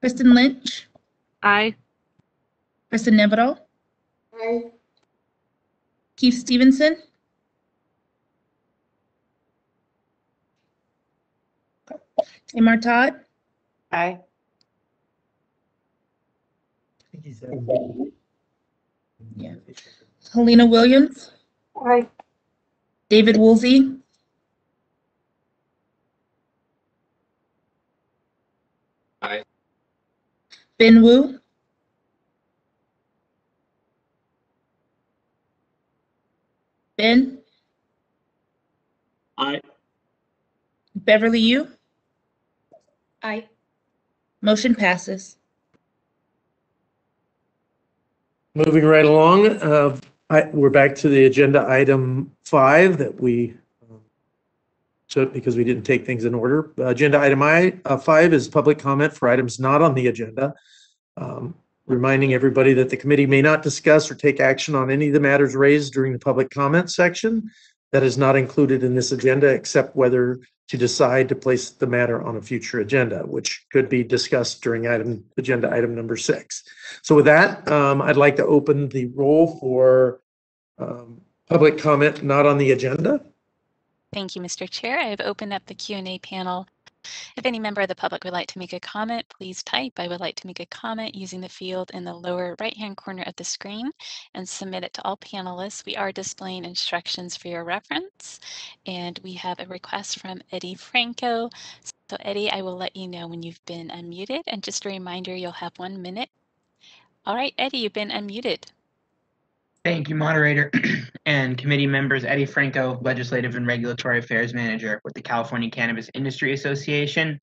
Kristen Lynch, Aye. Kristen Nevedal, Aye. Keith Stevenson, Tamar Todd, Aye. Yeah. Helena Williams, Aye. David Woolsey, Aye. Ben Wu, Ben, Aye. Beverly Yu, Aye. motion passes. Moving right along, uh, I, we're back to the agenda item five that we um, so because we didn't take things in order. Uh, Agenda item I, uh, five is public comment for items not on the agenda. Um, Reminding everybody that the committee may not discuss or take action on any of the matters raised during the public comment section. That is not included in this agenda, except whether to decide to place the matter on a future agenda, which could be discussed during item, agenda item number six. So with that, um, I'd like to open the roll for um, public comment not on the agenda. Thank you, Mr. Chair. I have opened up the Q and A panel. If any member of the public would like to make a comment, please type I would like to make a comment using the field in the lower right-hand corner of the screen and submit it to all panelists. We are displaying instructions for your reference. And we have a request from Eddie Franco. So Eddie, I will let you know when you've been unmuted. And just a reminder, you'll have one minute. All right, Eddie, you've been unmuted. Thank you, moderator *clears throat* and committee members. Eddie Franco, Legislative and Regulatory Affairs Manager with the California Cannabis Industry Association.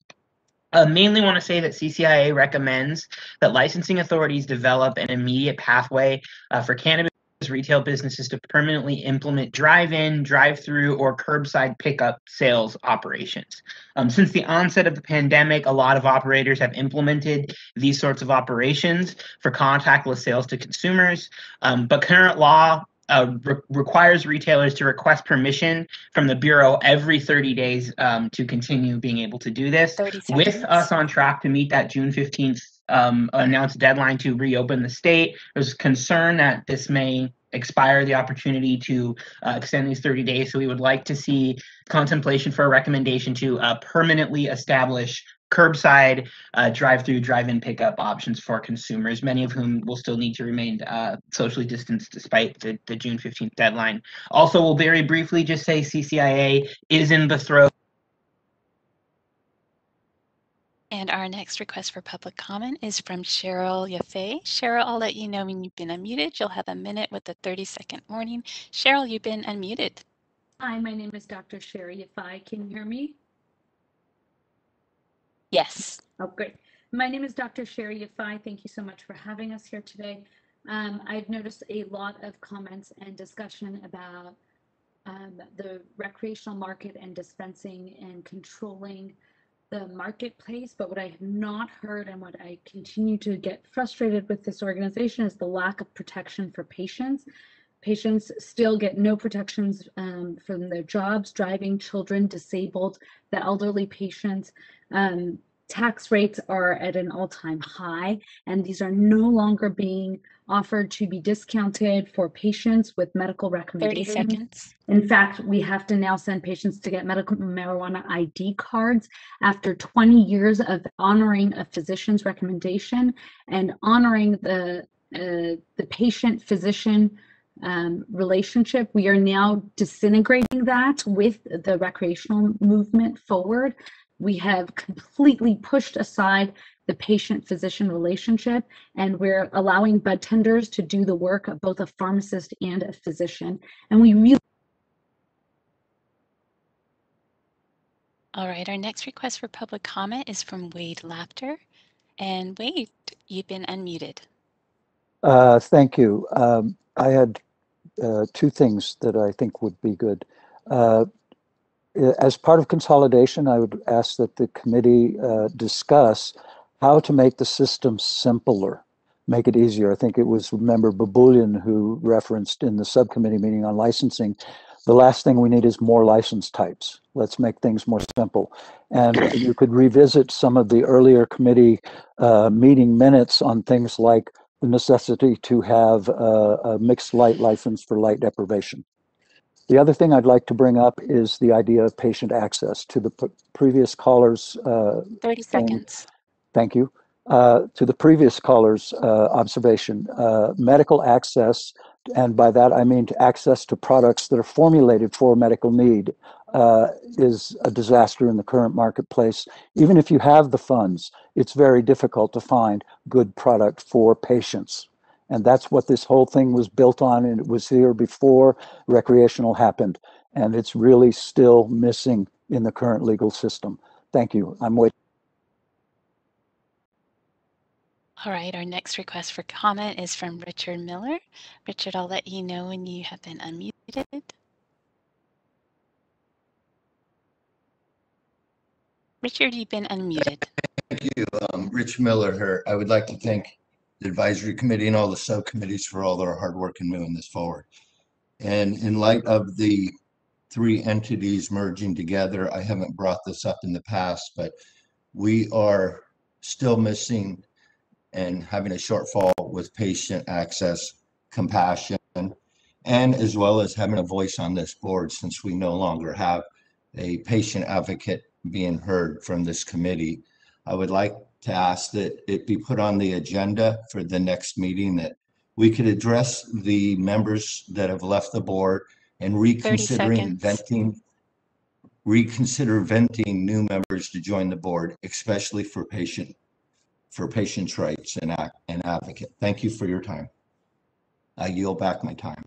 Uh, mainly want to say that CCIA recommends that licensing authorities develop an immediate pathway uh, for cannabis retail businesses to permanently implement drive-in, drive-through, or curbside pickup sales operations. Um, since the onset of the pandemic, a lot of operators have implemented these sorts of operations for contactless sales to consumers. Um, but current law uh, re- requires retailers to request permission from the Bureau every 30 days um, to continue being able to do this. With us on track to meet that June 15th um, announced deadline to reopen the state, there's concern that this may expire the opportunity to uh, extend these 30 days. So we would like to see contemplation for a recommendation to uh, permanently establish curbside uh, drive-through, drive-in pickup options for consumers, many of whom will still need to remain uh, socially distanced despite the, the June 15th deadline. Also, we'll very briefly just say CCIA is in the throes And our next request for public comment is from Cheryl Yaffe. Cheryl, I'll let you know when you've been unmuted. You'll have a minute with a 30 second warning. Cheryl, you've been unmuted. Hi, my name is Dr. Sherry Yafai. Can you hear me? Yes. Oh, great. My name is Dr. Sherry Yafai. Thank you so much for having us here today. Um, I've noticed a lot of comments and discussion about um, the recreational market and dispensing and controlling the marketplace. But what I have not heard and what I continue to get frustrated with this organization is the lack of protection for patients. Patients still get no protections um, from their jobs, driving children, disabled, the elderly patients. Um, tax rates are at an all-time high, and these are no longer being offered to be discounted for patients with medical recommendations. 30 recommendations. seconds. In fact, we have to now send patients to get medical marijuana ID cards after 20 years of honoring a physician's recommendation and honoring the uh, the patient physician um, relationship. We are now disintegrating that with the recreational movement forward. We have completely pushed aside the patient physician relationship and we're allowing bud tenders to do the work of both a pharmacist and a physician. And we really All right, our next request for public comment is from Wade Laughter. And Wade, you've been unmuted. Uh, Thank you. Um, I had uh, two things that I think would be good. Uh, i- As part of consolidation, I would ask that the committee uh, discuss how to make the system simpler, make it easier. I think it was Member Bulbulyan who referenced in the subcommittee meeting on licensing, the last thing we need is more license types. Let's make things more simple. And you could revisit some of the earlier committee uh, meeting minutes on things like the necessity to have a, a mixed light license for light deprivation. The other thing I'd like to bring up is the idea of patient access to the p- previous callers. Uh, 30 thing. seconds. Thank you. Uh, to the previous caller's uh, observation, uh, medical access, and by that I mean to access to products that are formulated for medical need, uh, is a disaster in the current marketplace. Even if you have the funds, it's very difficult to find good product for patients. And that's what this whole thing was built on, and it was here before recreational happened. And it's really still missing in the current legal system. Thank you. I'm waiting. All right, our next request for comment is from Richard Miller. Richard, I'll let you know when you have been unmuted. Richard, you've been unmuted. Thank you. Um, Rich Miller here. I would like to thank the advisory committee and all the subcommittees for all their hard work in moving this forward. And in light of the three entities merging together, I haven't brought this up in the past, but we are still missing and having a shortfall with patient access, compassion, and as well as having a voice on this board since we no longer have a patient advocate being heard from this committee. I would like to ask that it be put on the agenda for the next meeting that we could address the members that have left the board and reconsidering seconds. venting, reconsider venting new members to join the board, especially for patient, for patients' rights and act, and advocate. Thank you for your time. I yield back my time.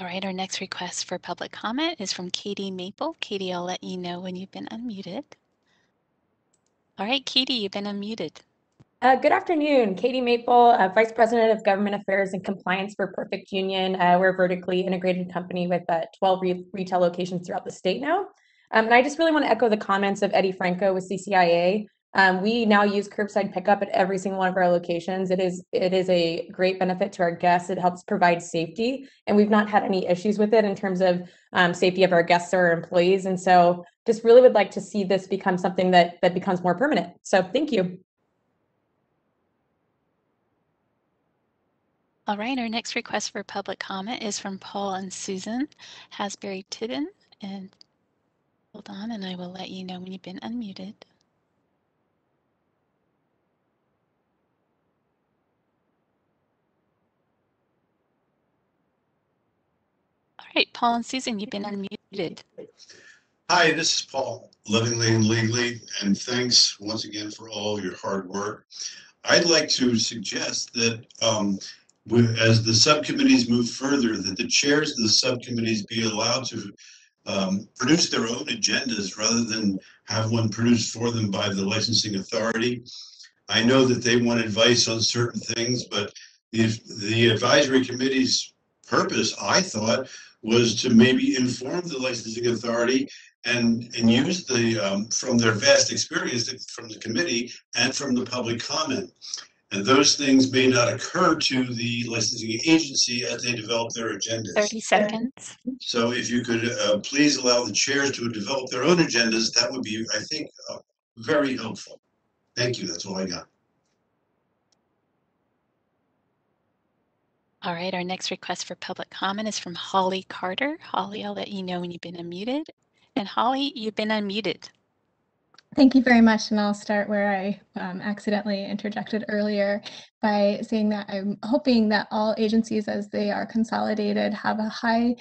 All right, our next request for public comment is from Katie Maple. Katie, I'll let you know when you've been unmuted. All right, Katie, you've been unmuted. Uh, good afternoon, Katie Maple, uh, Vice President of Government Affairs and Compliance for Perfect Union. Uh, we're a vertically integrated company with uh, 12 re- retail locations throughout the state now. Um, and I just really want to echo the comments of Eddie Franco with CCIA. Um, we now use curbside pickup at every single one of our locations. It is it is a great benefit to our guests. It helps provide safety, and we've not had any issues with it in terms of um, safety of our guests or our employees. And so, just really would like to see this become something that that becomes more permanent. So, thank you. All right, our next request for public comment is from Paul and Susan Hansberry Tidden. And hold on, and I will let you know when you've been unmuted. Right, Paul and Susan, you've been unmuted. Hi, this is Paul, Livingly and Legally, and thanks once again for all your hard work. I'd like to suggest that um, as the subcommittees move further, that the chairs of the subcommittees be allowed to um, produce their own agendas rather than have one produced for them by the licensing authority. I know that they want advice on certain things, but the, the advisory committee's purpose, I thought, was to maybe inform the licensing authority and, and use the, um, from their vast experience from the committee and from the public comment. And those things may not occur to the licensing agency as they develop their agendas. 30 seconds. So if you could uh, please allow the chairs to develop their own agendas, that would be, I think, uh, very helpful. Thank you. That's all I got. All right, our next request for public comment is from Holly Carter. Holly, I'll let you know when you've been unmuted. And Holly, you've been unmuted. Thank you very much. And I'll start where I um, accidentally interjected earlier by saying that I'm hoping that all agencies, as they are consolidated, have a high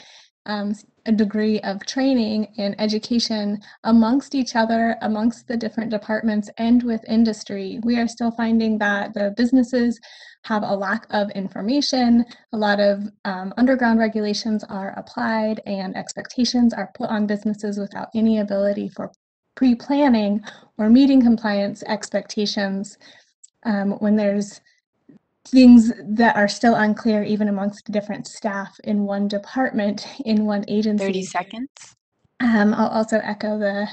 um, a degree of training and education amongst each other, amongst the different departments, and with industry. We are still finding that the businesses have a lack of information. A lot of um, underground regulations are applied, and expectations are put on businesses without any ability for pre-planning or meeting compliance expectations um, when there's things that are still unclear even amongst different staff in one department in one agency. 30 seconds. Um, I'll also echo the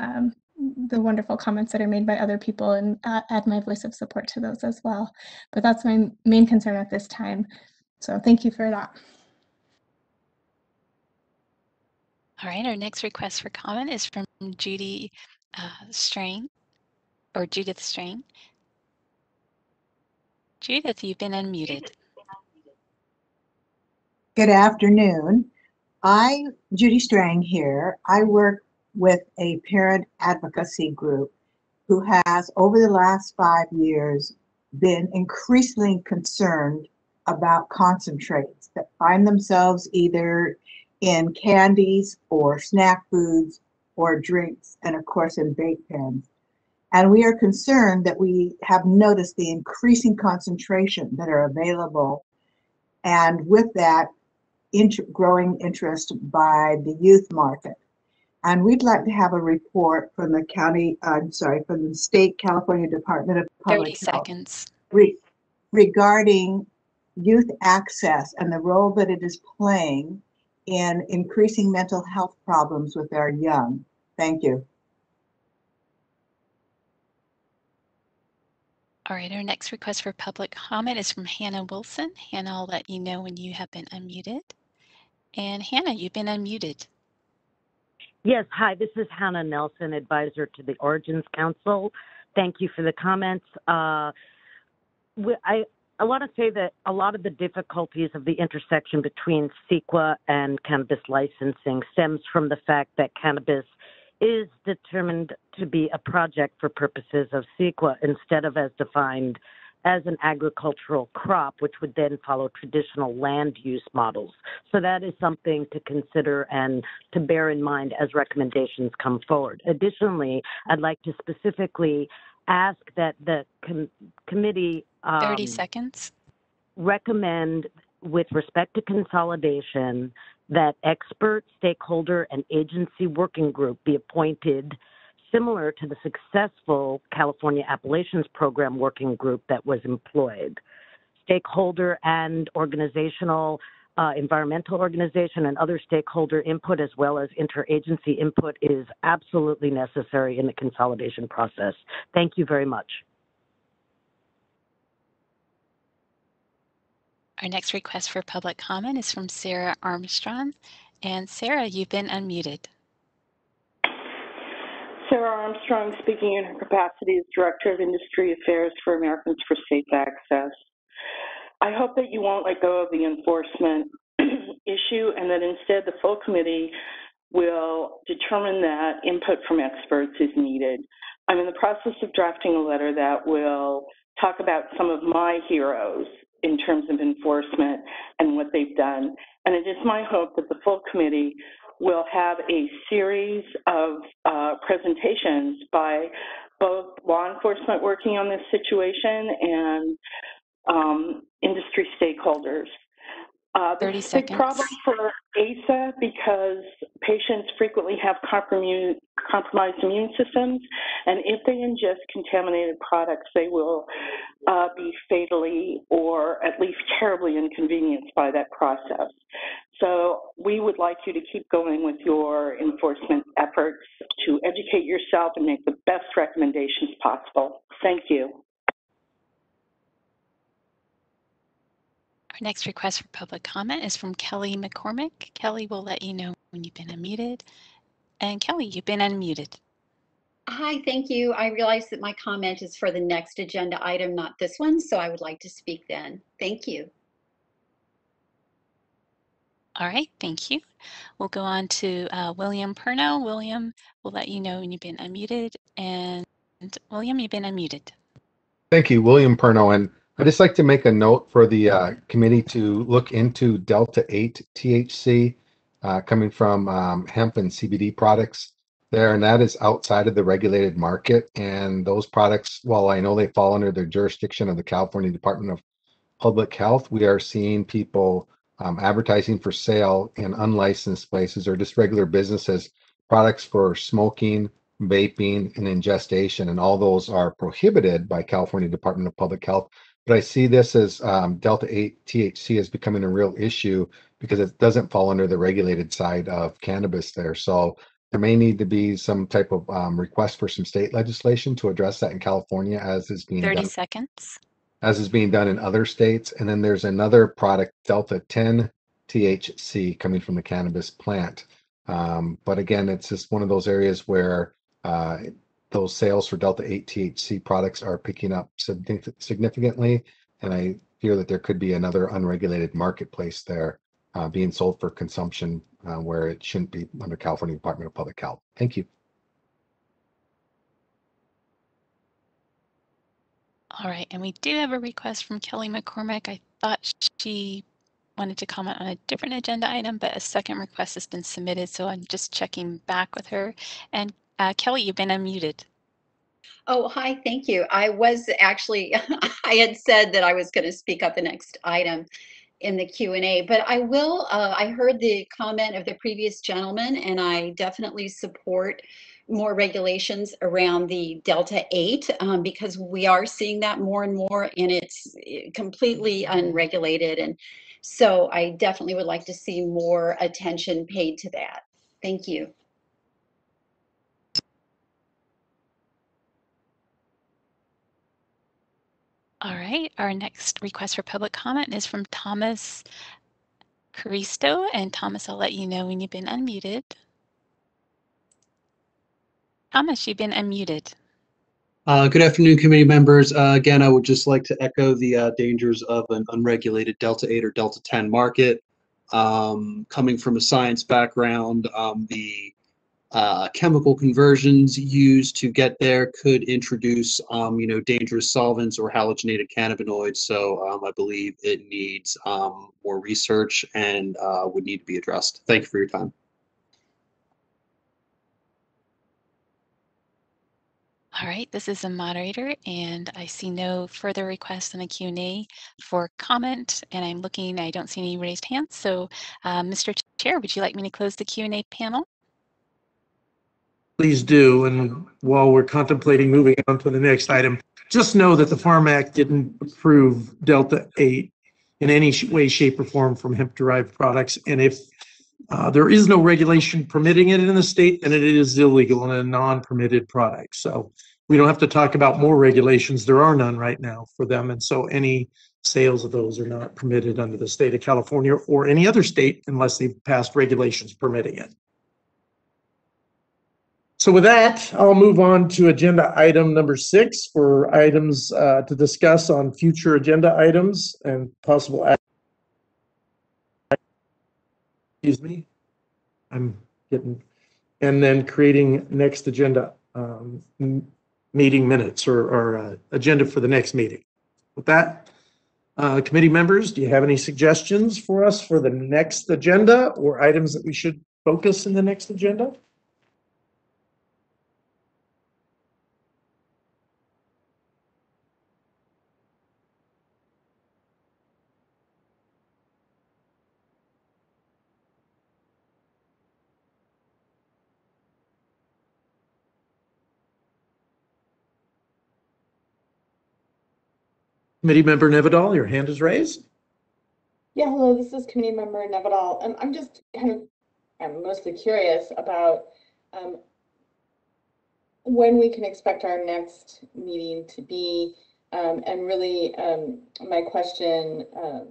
um, the wonderful comments that are made by other people and uh, add my voice of support to those as well. But that's my main concern at this time. So thank you for that. All right, our next request for comment is from Judy uh, Strain, or Judith Strain. Judith, you've been unmuted. Good afternoon. I, Judy Strang here, I work with a parent advocacy group who has, over the last five years, been increasingly concerned about concentrates that find themselves either in candies or snack foods or drinks, and of course in vape pens. And we are concerned that we have noticed the increasing concentration that are available. And with that, growing interest by the youth market. And we'd like to have a report from the county, I'm sorry, from the state California Department of 30 Public Health seconds. re- regarding youth access and the role that it is playing in increasing mental health problems with our young. Thank you. All right, our next request for public comment is from Hannah Wilson. Hannah, I'll let you know when you have been unmuted. And Hannah, you've been unmuted. Yes, hi, this is Hannah Nelson, advisor to the Origins Council. Thank you for the comments. Uh, I, I want to say that a lot of the difficulties of the intersection between CEQA and cannabis licensing stems from the fact that cannabis is determined to be a project for purposes of CEQA instead of as defined as an agricultural crop, which would then follow traditional land use models. So that is something to consider and to bear in mind as recommendations come forward. Additionally, I'd like to specifically ask that the com- committee 30 um, seconds. recommend with respect to consolidation that expert stakeholder and agency working group be appointed similar to the successful California Appellations Program working group that was employed. Stakeholder and organizational, uh, environmental organization and other stakeholder input as well as interagency input is absolutely necessary in the consolidation process. Thank you very much. Our next request for public comment is from Sarah Armstrong. And Sarah, you've been unmuted. Sarah Armstrong speaking in her capacity as Director of Industry Affairs for Americans for Safe Access. I hope that you won't let go of the enforcement *clears throat* issue and that instead the full committee will determine that input from experts is needed. I'm in the process of drafting a letter that will talk about some of my heroes in terms of enforcement and what they've done. And it is my hope that the full committee will have a series of uh, presentations by both law enforcement working on this situation and um, industry stakeholders. Uh, this 30 is a big problem for ASA because patients frequently have compromised, compromised immune systems, and if they ingest contaminated products, they will uh, be fatally or at least terribly inconvenienced by that process. So we would like you to keep going with your enforcement efforts to educate yourself and make the best recommendations possible. Thank you. Our next request for public comment is from Kelly McCormick. Kelly will let you know when you've been unmuted. And Kelly, you've been unmuted. Hi, thank you. I realize that my comment is for the next agenda item, not this one, so I would like to speak then. Thank you. All right, thank you. We'll go on to uh, William Perno. William, we'll let you know when you've been unmuted. And William, you've been unmuted. Thank you, William Perno. And I'd just like to make a note for the uh, committee to look into Delta 8 THC uh, coming from um, hemp and CBD products there, and that is outside of the regulated market. And those products, while I know they fall under the jurisdiction of the California Department of Public Health, we are seeing people um, advertising for sale in unlicensed places or just regular businesses products for smoking, vaping, and ingestion, and all those are prohibited by California Department of Public Health. But I see this as um, Delta 8 THC is becoming a real issue because it doesn't fall under the regulated side of cannabis there. So there may need to be some type of um, request for some state legislation to address that in California as is being 30 done seconds. As is being done in other states. And then there's another product, Delta 10 THC, coming from the cannabis plant. Um, but again, it's just one of those areas where uh, those sales for Delta 8 THC products are picking up significantly. And I fear that there could be another unregulated marketplace there uh, being sold for consumption uh, where it shouldn't be under California Department of Public Health. Thank you. All right, and we do have a request from Kelly McCormick. I thought she wanted to comment on a different agenda item, but a second request has been submitted, so I'm just checking back with her. And uh, Kelly, you've been unmuted. Oh, hi, thank you. I was actually, *laughs* I had said that I was going to speak up the next item in the Q and A, but I will, uh, I heard the comment of the previous gentleman and I definitely support more regulations around the Delta 8 um, because we are seeing that more and more and it's eh, completely unregulated. And so I definitely would like to see more attention paid to that. Thank you. All right, our next request for public comment is from Thomas Caristo. And Thomas, I'll let you know when you've been unmuted. Thomas, you've been unmuted. Uh, Good afternoon, committee members. Uh, Again, I would just like to echo the uh, dangers of an unregulated Delta 8 or Delta 10 market. Um, Coming from a science background, um, the uh, chemical conversions used to get there could introduce, um, you know, dangerous solvents or halogenated cannabinoids. So um, I believe it needs um, more research and uh, would need to be addressed. Thank you for your time. All right, this is the moderator and I see no further requests in the Q&A for comment and I'm looking, I don't see any raised hands. So uh, Mr. Chair, would you like me to close the Q&A panel? Please do. And while we're contemplating moving on to the next item, just know that the Farm Act didn't approve Delta 8 in any way, shape, or form from hemp-derived products. And if uh, there is no regulation permitting it in the state, then it is illegal and a non-permitted product. So we don't have to talk about more regulations. There are none right now for them. And so any sales of those are not permitted under the state of California or any other state unless they've passed regulations permitting it. So with that, I'll move on to agenda item number six for items uh, to discuss on future agenda items and possible. Excuse me. I'm getting, and then creating next agenda um, meeting minutes or, or uh, agenda for the next meeting. With that, uh, committee members, do you have any suggestions for us for the next agenda or items that we should focus in the next agenda? Committee member Nevedal, your hand is raised. Yeah, hello, this is committee member Nevedal. Um, I'm just kind of, I'm mostly curious about um, when we can expect our next meeting to be. Um, and really, um, my question um,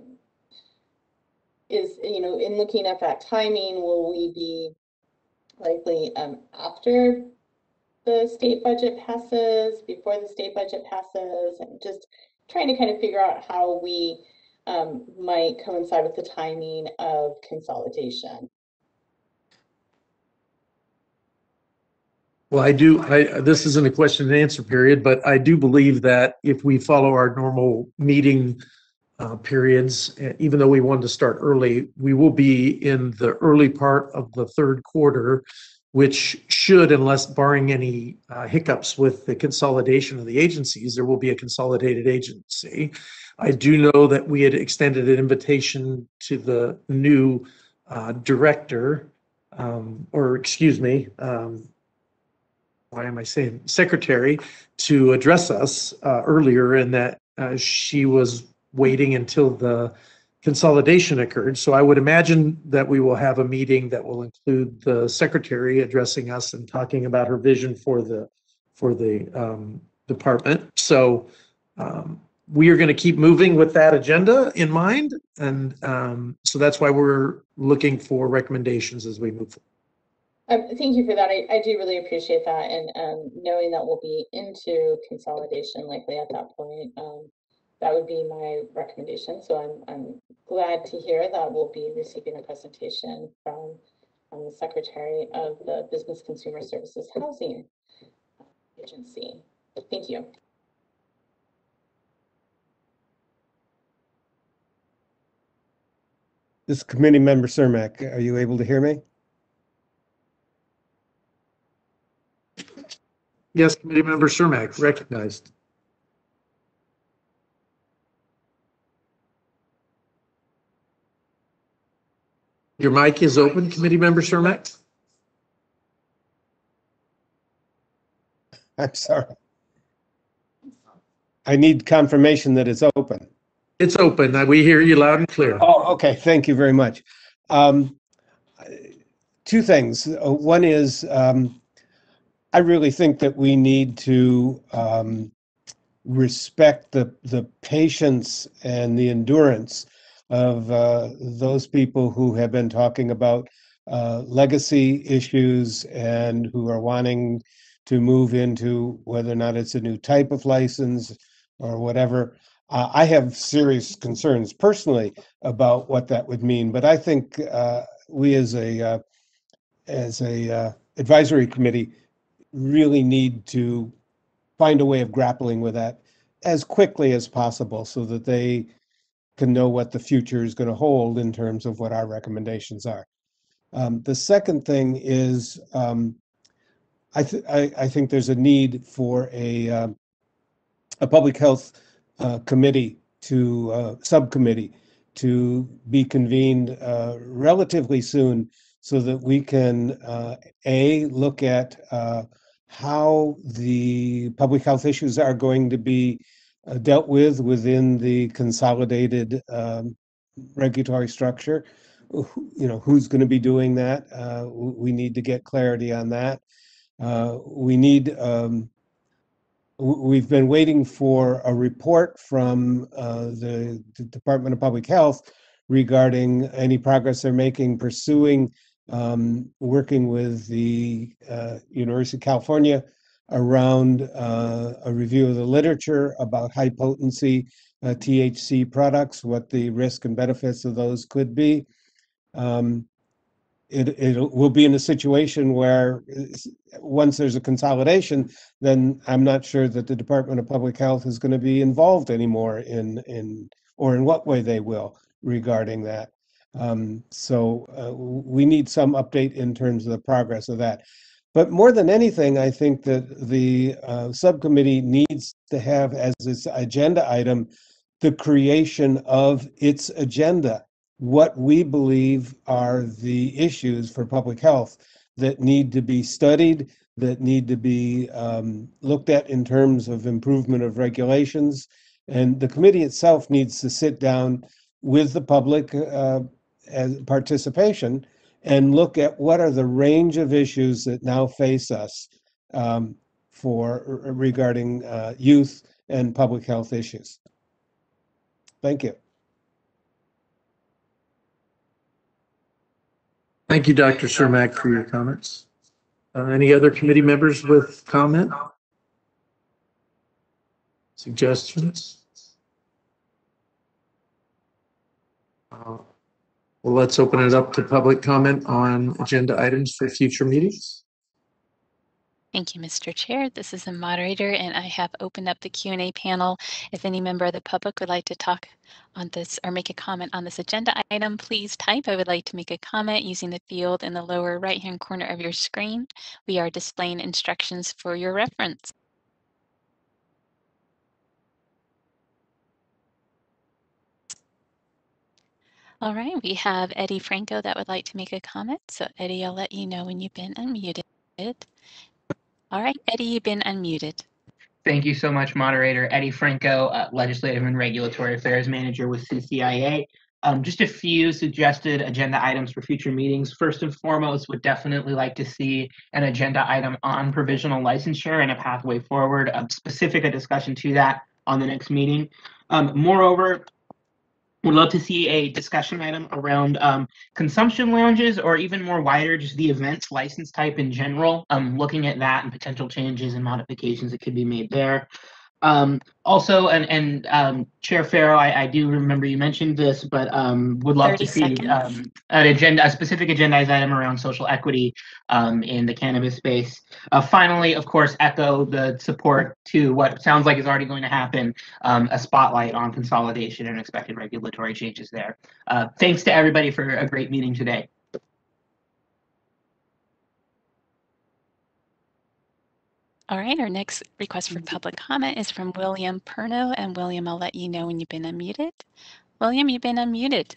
is, you know, in looking at that timing, will we be likely um, after the state budget passes, before the state budget passes, and just trying to kind of figure out how we um, might coincide with the timing of consolidation. Well, I do, I, this isn't a question and answer period, but I do believe that if we follow our normal meeting uh, periods, eh, even though we wanted to start early, we will be in the early part of the third quarter, which should, unless barring any uh, hiccups with the consolidation of the agencies, there will be a consolidated agency. I do know that we had extended an invitation to the new uh, director, um, or excuse me, um, why am I saying secretary to address us uh, earlier and that uh, she was waiting until the consolidation occurred. So I would imagine that we will have a meeting that will include the secretary addressing us and talking about her vision for the for the um, department. So um, we are going to keep moving with that agenda in mind, and um, so that's why we're looking for recommendations as we move forward. Um, thank you for that. I, I do really appreciate that. And um, knowing that we'll be into consolidation likely at that point, um, that would be my recommendation. So I'm, I'm glad to hear that we'll be receiving a presentation from um, the Secretary of the Business Consumer Services Housing Agency. Thank you. This is committee member Cermak. Are you able to hear me? Yes, committee member Cermak, recognized. Your mic is open, committee member Cermak? I'm sorry. I need confirmation that it's open. It's open. Uh, We hear you loud and clear. Oh, okay. Thank you very much. Um, two things. Uh, One is, um, I really think that we need to um, respect the the patience and the endurance of uh, those people who have been talking about uh, legacy issues and who are wanting to move into whether or not it's a new type of license or whatever. Uh, I have serious concerns personally about what that would mean, but I think uh, we as a uh, as a uh, advisory committee really need to find a way of grappling with that as quickly as possible so that they can know what the future is going to hold in terms of what our recommendations are. Um, the second thing is um, I, th- I, I think there's a need for a uh, a public health uh, committee to uh, subcommittee to be convened uh, relatively soon so that we can uh, a look at uh, how the public health issues are going to be uh, dealt with within the consolidated um, regulatory structure. You know, who's going to be doing that? Uh, we need to get clarity on that. Uh, we need, um, we've been waiting for a report from uh, the Department of Public Health regarding any progress they're making pursuing um, working with the uh, University of California around uh, a review of the literature about high potency uh, THC products, what the risk and benefits of those could be. Um, it, it will be in a situation where uh, once there's a consolidation, then I'm not sure that the Department of Public Health is going to be involved anymore in, in, or in what way they will regarding that. Um, so uh, we need some update in terms of the progress of that. But more than anything, I think that the uh, subcommittee needs to have as its agenda item the creation of its agenda. What we believe are the issues for public health that need to be studied, that need to be um, looked at in terms of improvement of regulations. And the committee itself needs to sit down with the public uh, as participation and look at what are the range of issues that now face us um, for regarding uh, youth and public health issues. Thank you. Thank you, Dr. Cermak, for your comments. Uh, Any other committee members with comment? Suggestions? Uh, Well, let's open it up to public comment on agenda items for future meetings. Thank you, Mr. Chair. This is the moderator, and I have opened up the Q&A panel. If any member of the public would like to talk on this or make a comment on this agenda item, please type. I would like to make a comment using the field in the lower right-hand corner of your screen. We are displaying instructions for your reference. All right, we have Eddie Franco that would like to make a comment. So Eddie, I'll let you know when you've been unmuted. All right, Eddie, you've been unmuted. Thank you so much, moderator. Eddie Franco, uh, Legislative and Regulatory Affairs Manager with CCIA. Um, just a few suggested agenda items for future meetings. First and foremost, would definitely like to see an agenda item on provisional licensure and a pathway forward, a specific a discussion to that on the next meeting. Um, moreover, would love to see a discussion item around um, consumption lounges or even more wider, just the events license type in general, um, looking at that and potential changes and modifications that could be made there. Um, also, and, and um, Chair Farrow, I, I do remember you mentioned this, but um, would love to see um, an agenda, a specific agendized item around social equity um, in the cannabis space. Uh, finally, of course, echo the support to what sounds like is already going to happen, um, a spotlight on consolidation and expected regulatory changes there. Uh, thanks to everybody for a great meeting today. All right, our next request for public comment is from William Perno. And William, I'll let you know when you've been unmuted. William, you've been unmuted.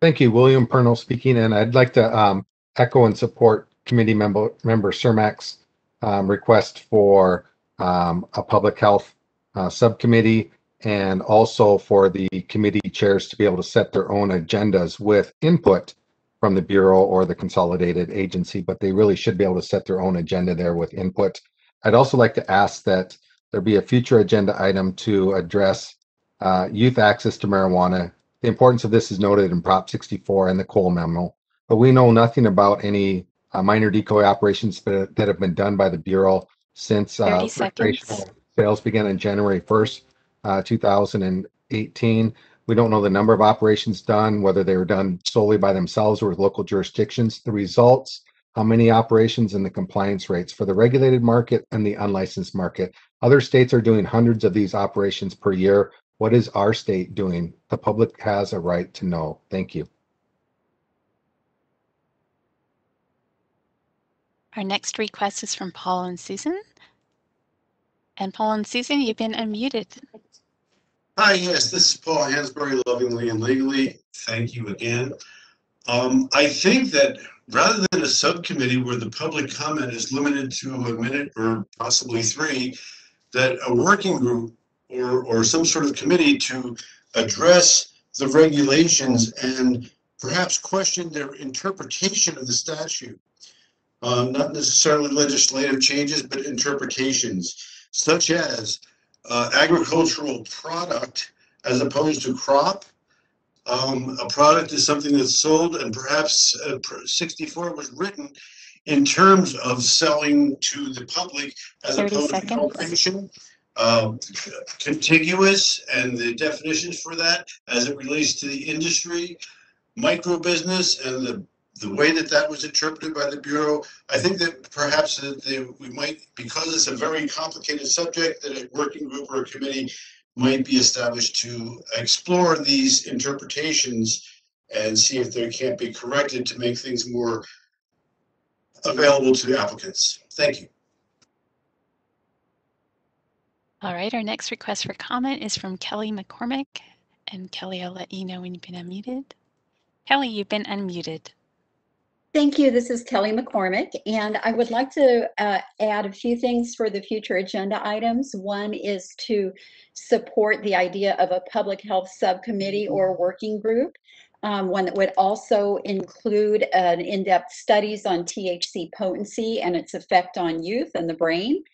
Thank you, William Purnell speaking, and I'd like to um, echo and support committee member member Cermak's um, request for um, a public health uh, subcommittee and also for the committee chairs to be able to set their own agendas with input from the bureau or the consolidated agency, but they really should be able to set their own agenda there with input. I'd also like to ask that there be a future agenda item to address uh, youth access to marijuana the importance of this is noted in Prop 64 and the Cole memo, but we know nothing about any uh, minor decoy operations that, that have been done by the Bureau since uh, 30 seconds. recreational sales began on January 1st, uh, 2018. We don't know the number of operations done, whether they were done solely by themselves or with local jurisdictions, the results, how many operations, and the compliance rates for the regulated market and the unlicensed market. Other states are doing hundreds of these operations per year. What is our state doing? The public has a right to know. Thank you. Our next request is from Paul and Susan. And Paul and Susan, you've been unmuted. Hi, yes, this is Paul Hansberry, lovingly and legally. Thank you again. Um, I think that rather than a subcommittee where the public comment is limited to a minute or possibly three, that a working group or, or some sort of committee to address the regulations and perhaps question their interpretation of the statute. Um, not necessarily legislative changes, but interpretations, such as uh, agricultural product as opposed to crop. Um, a product is something that's sold, and perhaps uh, 64 was written in terms of selling to the public as 30 opposed seconds. to cultivation. Um, contiguous and the definitions for that as it relates to the industry, micro business, and the the way that that was interpreted by the Bureau, I think that perhaps that they, we might, because it's a very complicated subject, that a working group or a committee might be established to explore these interpretations and see if they can't be corrected to make things more available to the applicants. Thank you. All right, our next request for comment is from Kelly McCormick. And Kelly, I'll let you know when you've been unmuted. Kelly, you've been unmuted. Thank you. This is Kelly McCormick, and I would like to uh, add a few things for the future agenda items. One is to support the idea of a public health subcommittee or working group, um, one that would also include an in-depth studies on THC potency and its effect on youth and the brain.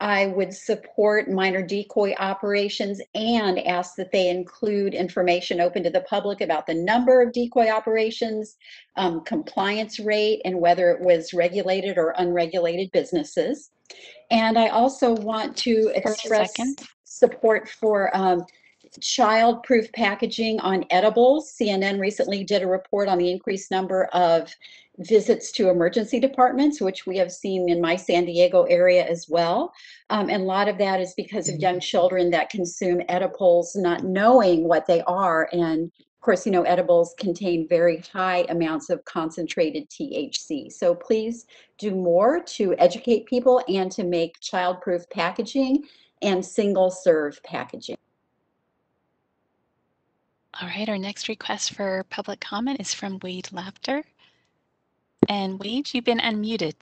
I would support minor decoy operations and ask that they include information open to the public about the number of decoy operations, um, compliance rate, and whether it was regulated or unregulated businesses. And I also want to express support for um, child-proof packaging on edibles. CNN recently did a report on the increased number of visits to emergency departments, which we have seen in my San Diego area as well. Um, and a lot of that is because of young children that consume edibles, not knowing what they are. And of course, you know, edibles contain very high amounts of concentrated THC. So please do more to educate people and to make child-proof packaging and single-serve packaging. All right, our next request for public comment is from Wade Laughter. And Wade, you've been unmuted.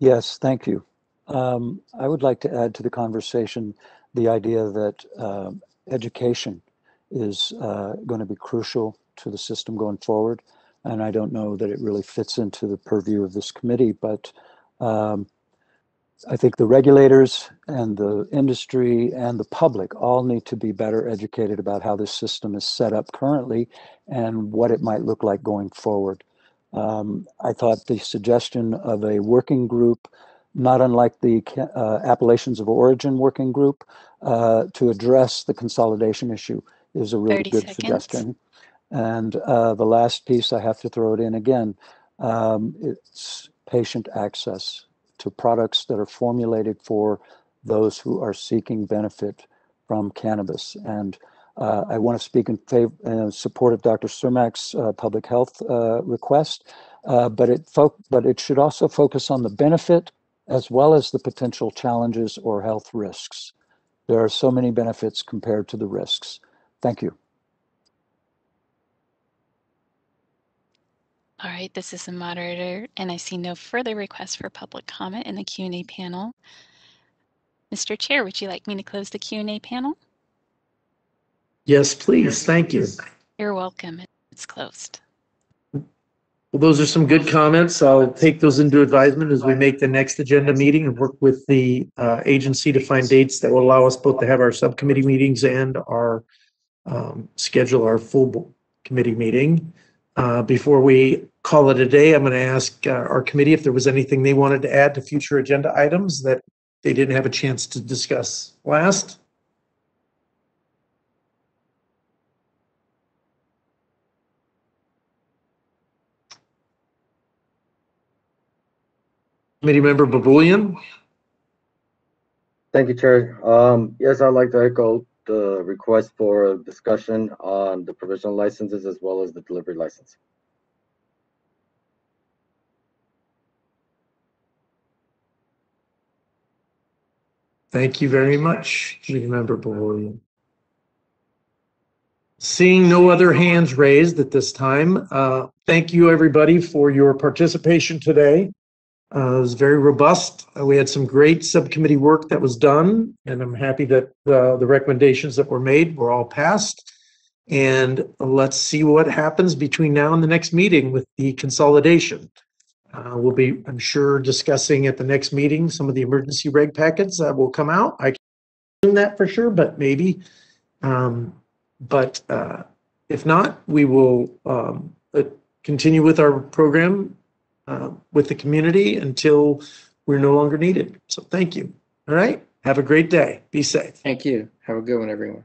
Yes, thank you. Um, I would like to add to the conversation the idea that um, education is uh, going to be crucial to the system going forward. And I don't know that it really fits into the purview of this committee, but um, I think the regulators and the industry and the public all need to be better educated about how this system is set up currently and what it might look like going forward. Um, I thought the suggestion of a working group, not unlike the uh, Appellations of Origin Working Group, uh, to address the consolidation issue is a really 30 good seconds. suggestion. And uh, the last piece, I have to throw it in again, um, it's patient access to products that are formulated for those who are seeking benefit from cannabis. And uh, I want to speak in favor, in support of Dr. Cermak's uh, public health uh, request, uh, but it but it should also focus on the benefit as well as the potential challenges or health risks. There are so many benefits compared to the risks. Thank you. All right, this is the moderator, and I see no further requests for public comment in the Q&A panel. Mr. Chair, would you like me to close the Q&A panel? Yes, please. Thank you. You're welcome. It's closed. Well, those are some good comments. I'll take those into advisement as we make the next agenda meeting and work with the uh, agency to find dates that will allow us both to have our subcommittee meetings and our um, schedule our full committee meeting. Uh, Before we call it a day, I'm going to ask uh, our committee if there was anything they wanted to add to future agenda items that they didn't have a chance to discuss last. Committee member Bulbulyan? Thank you, Chair. Um, yes, I'd like to echo the request for a discussion on the provisional licenses as well as the delivery license. Thank you very much, Committee Member Boyd. Seeing no other hands raised at this time, uh, thank you, everybody, for your participation today. Uh, It was very robust. Uh, We had some great subcommittee work that was done, and I'm happy that uh, the recommendations that were made were all passed. And let's see what happens between now and the next meeting with the consolidation. Uh, We'll be, I'm sure, discussing at the next meeting some of the emergency reg packets that will come out. I can't assume that for sure, but maybe. Um, But uh, if not, we will um, uh, continue with our program uh, with the community until we're no longer needed. So thank you. All right. Have a great day. Be safe. Thank you. Have a good one, everyone.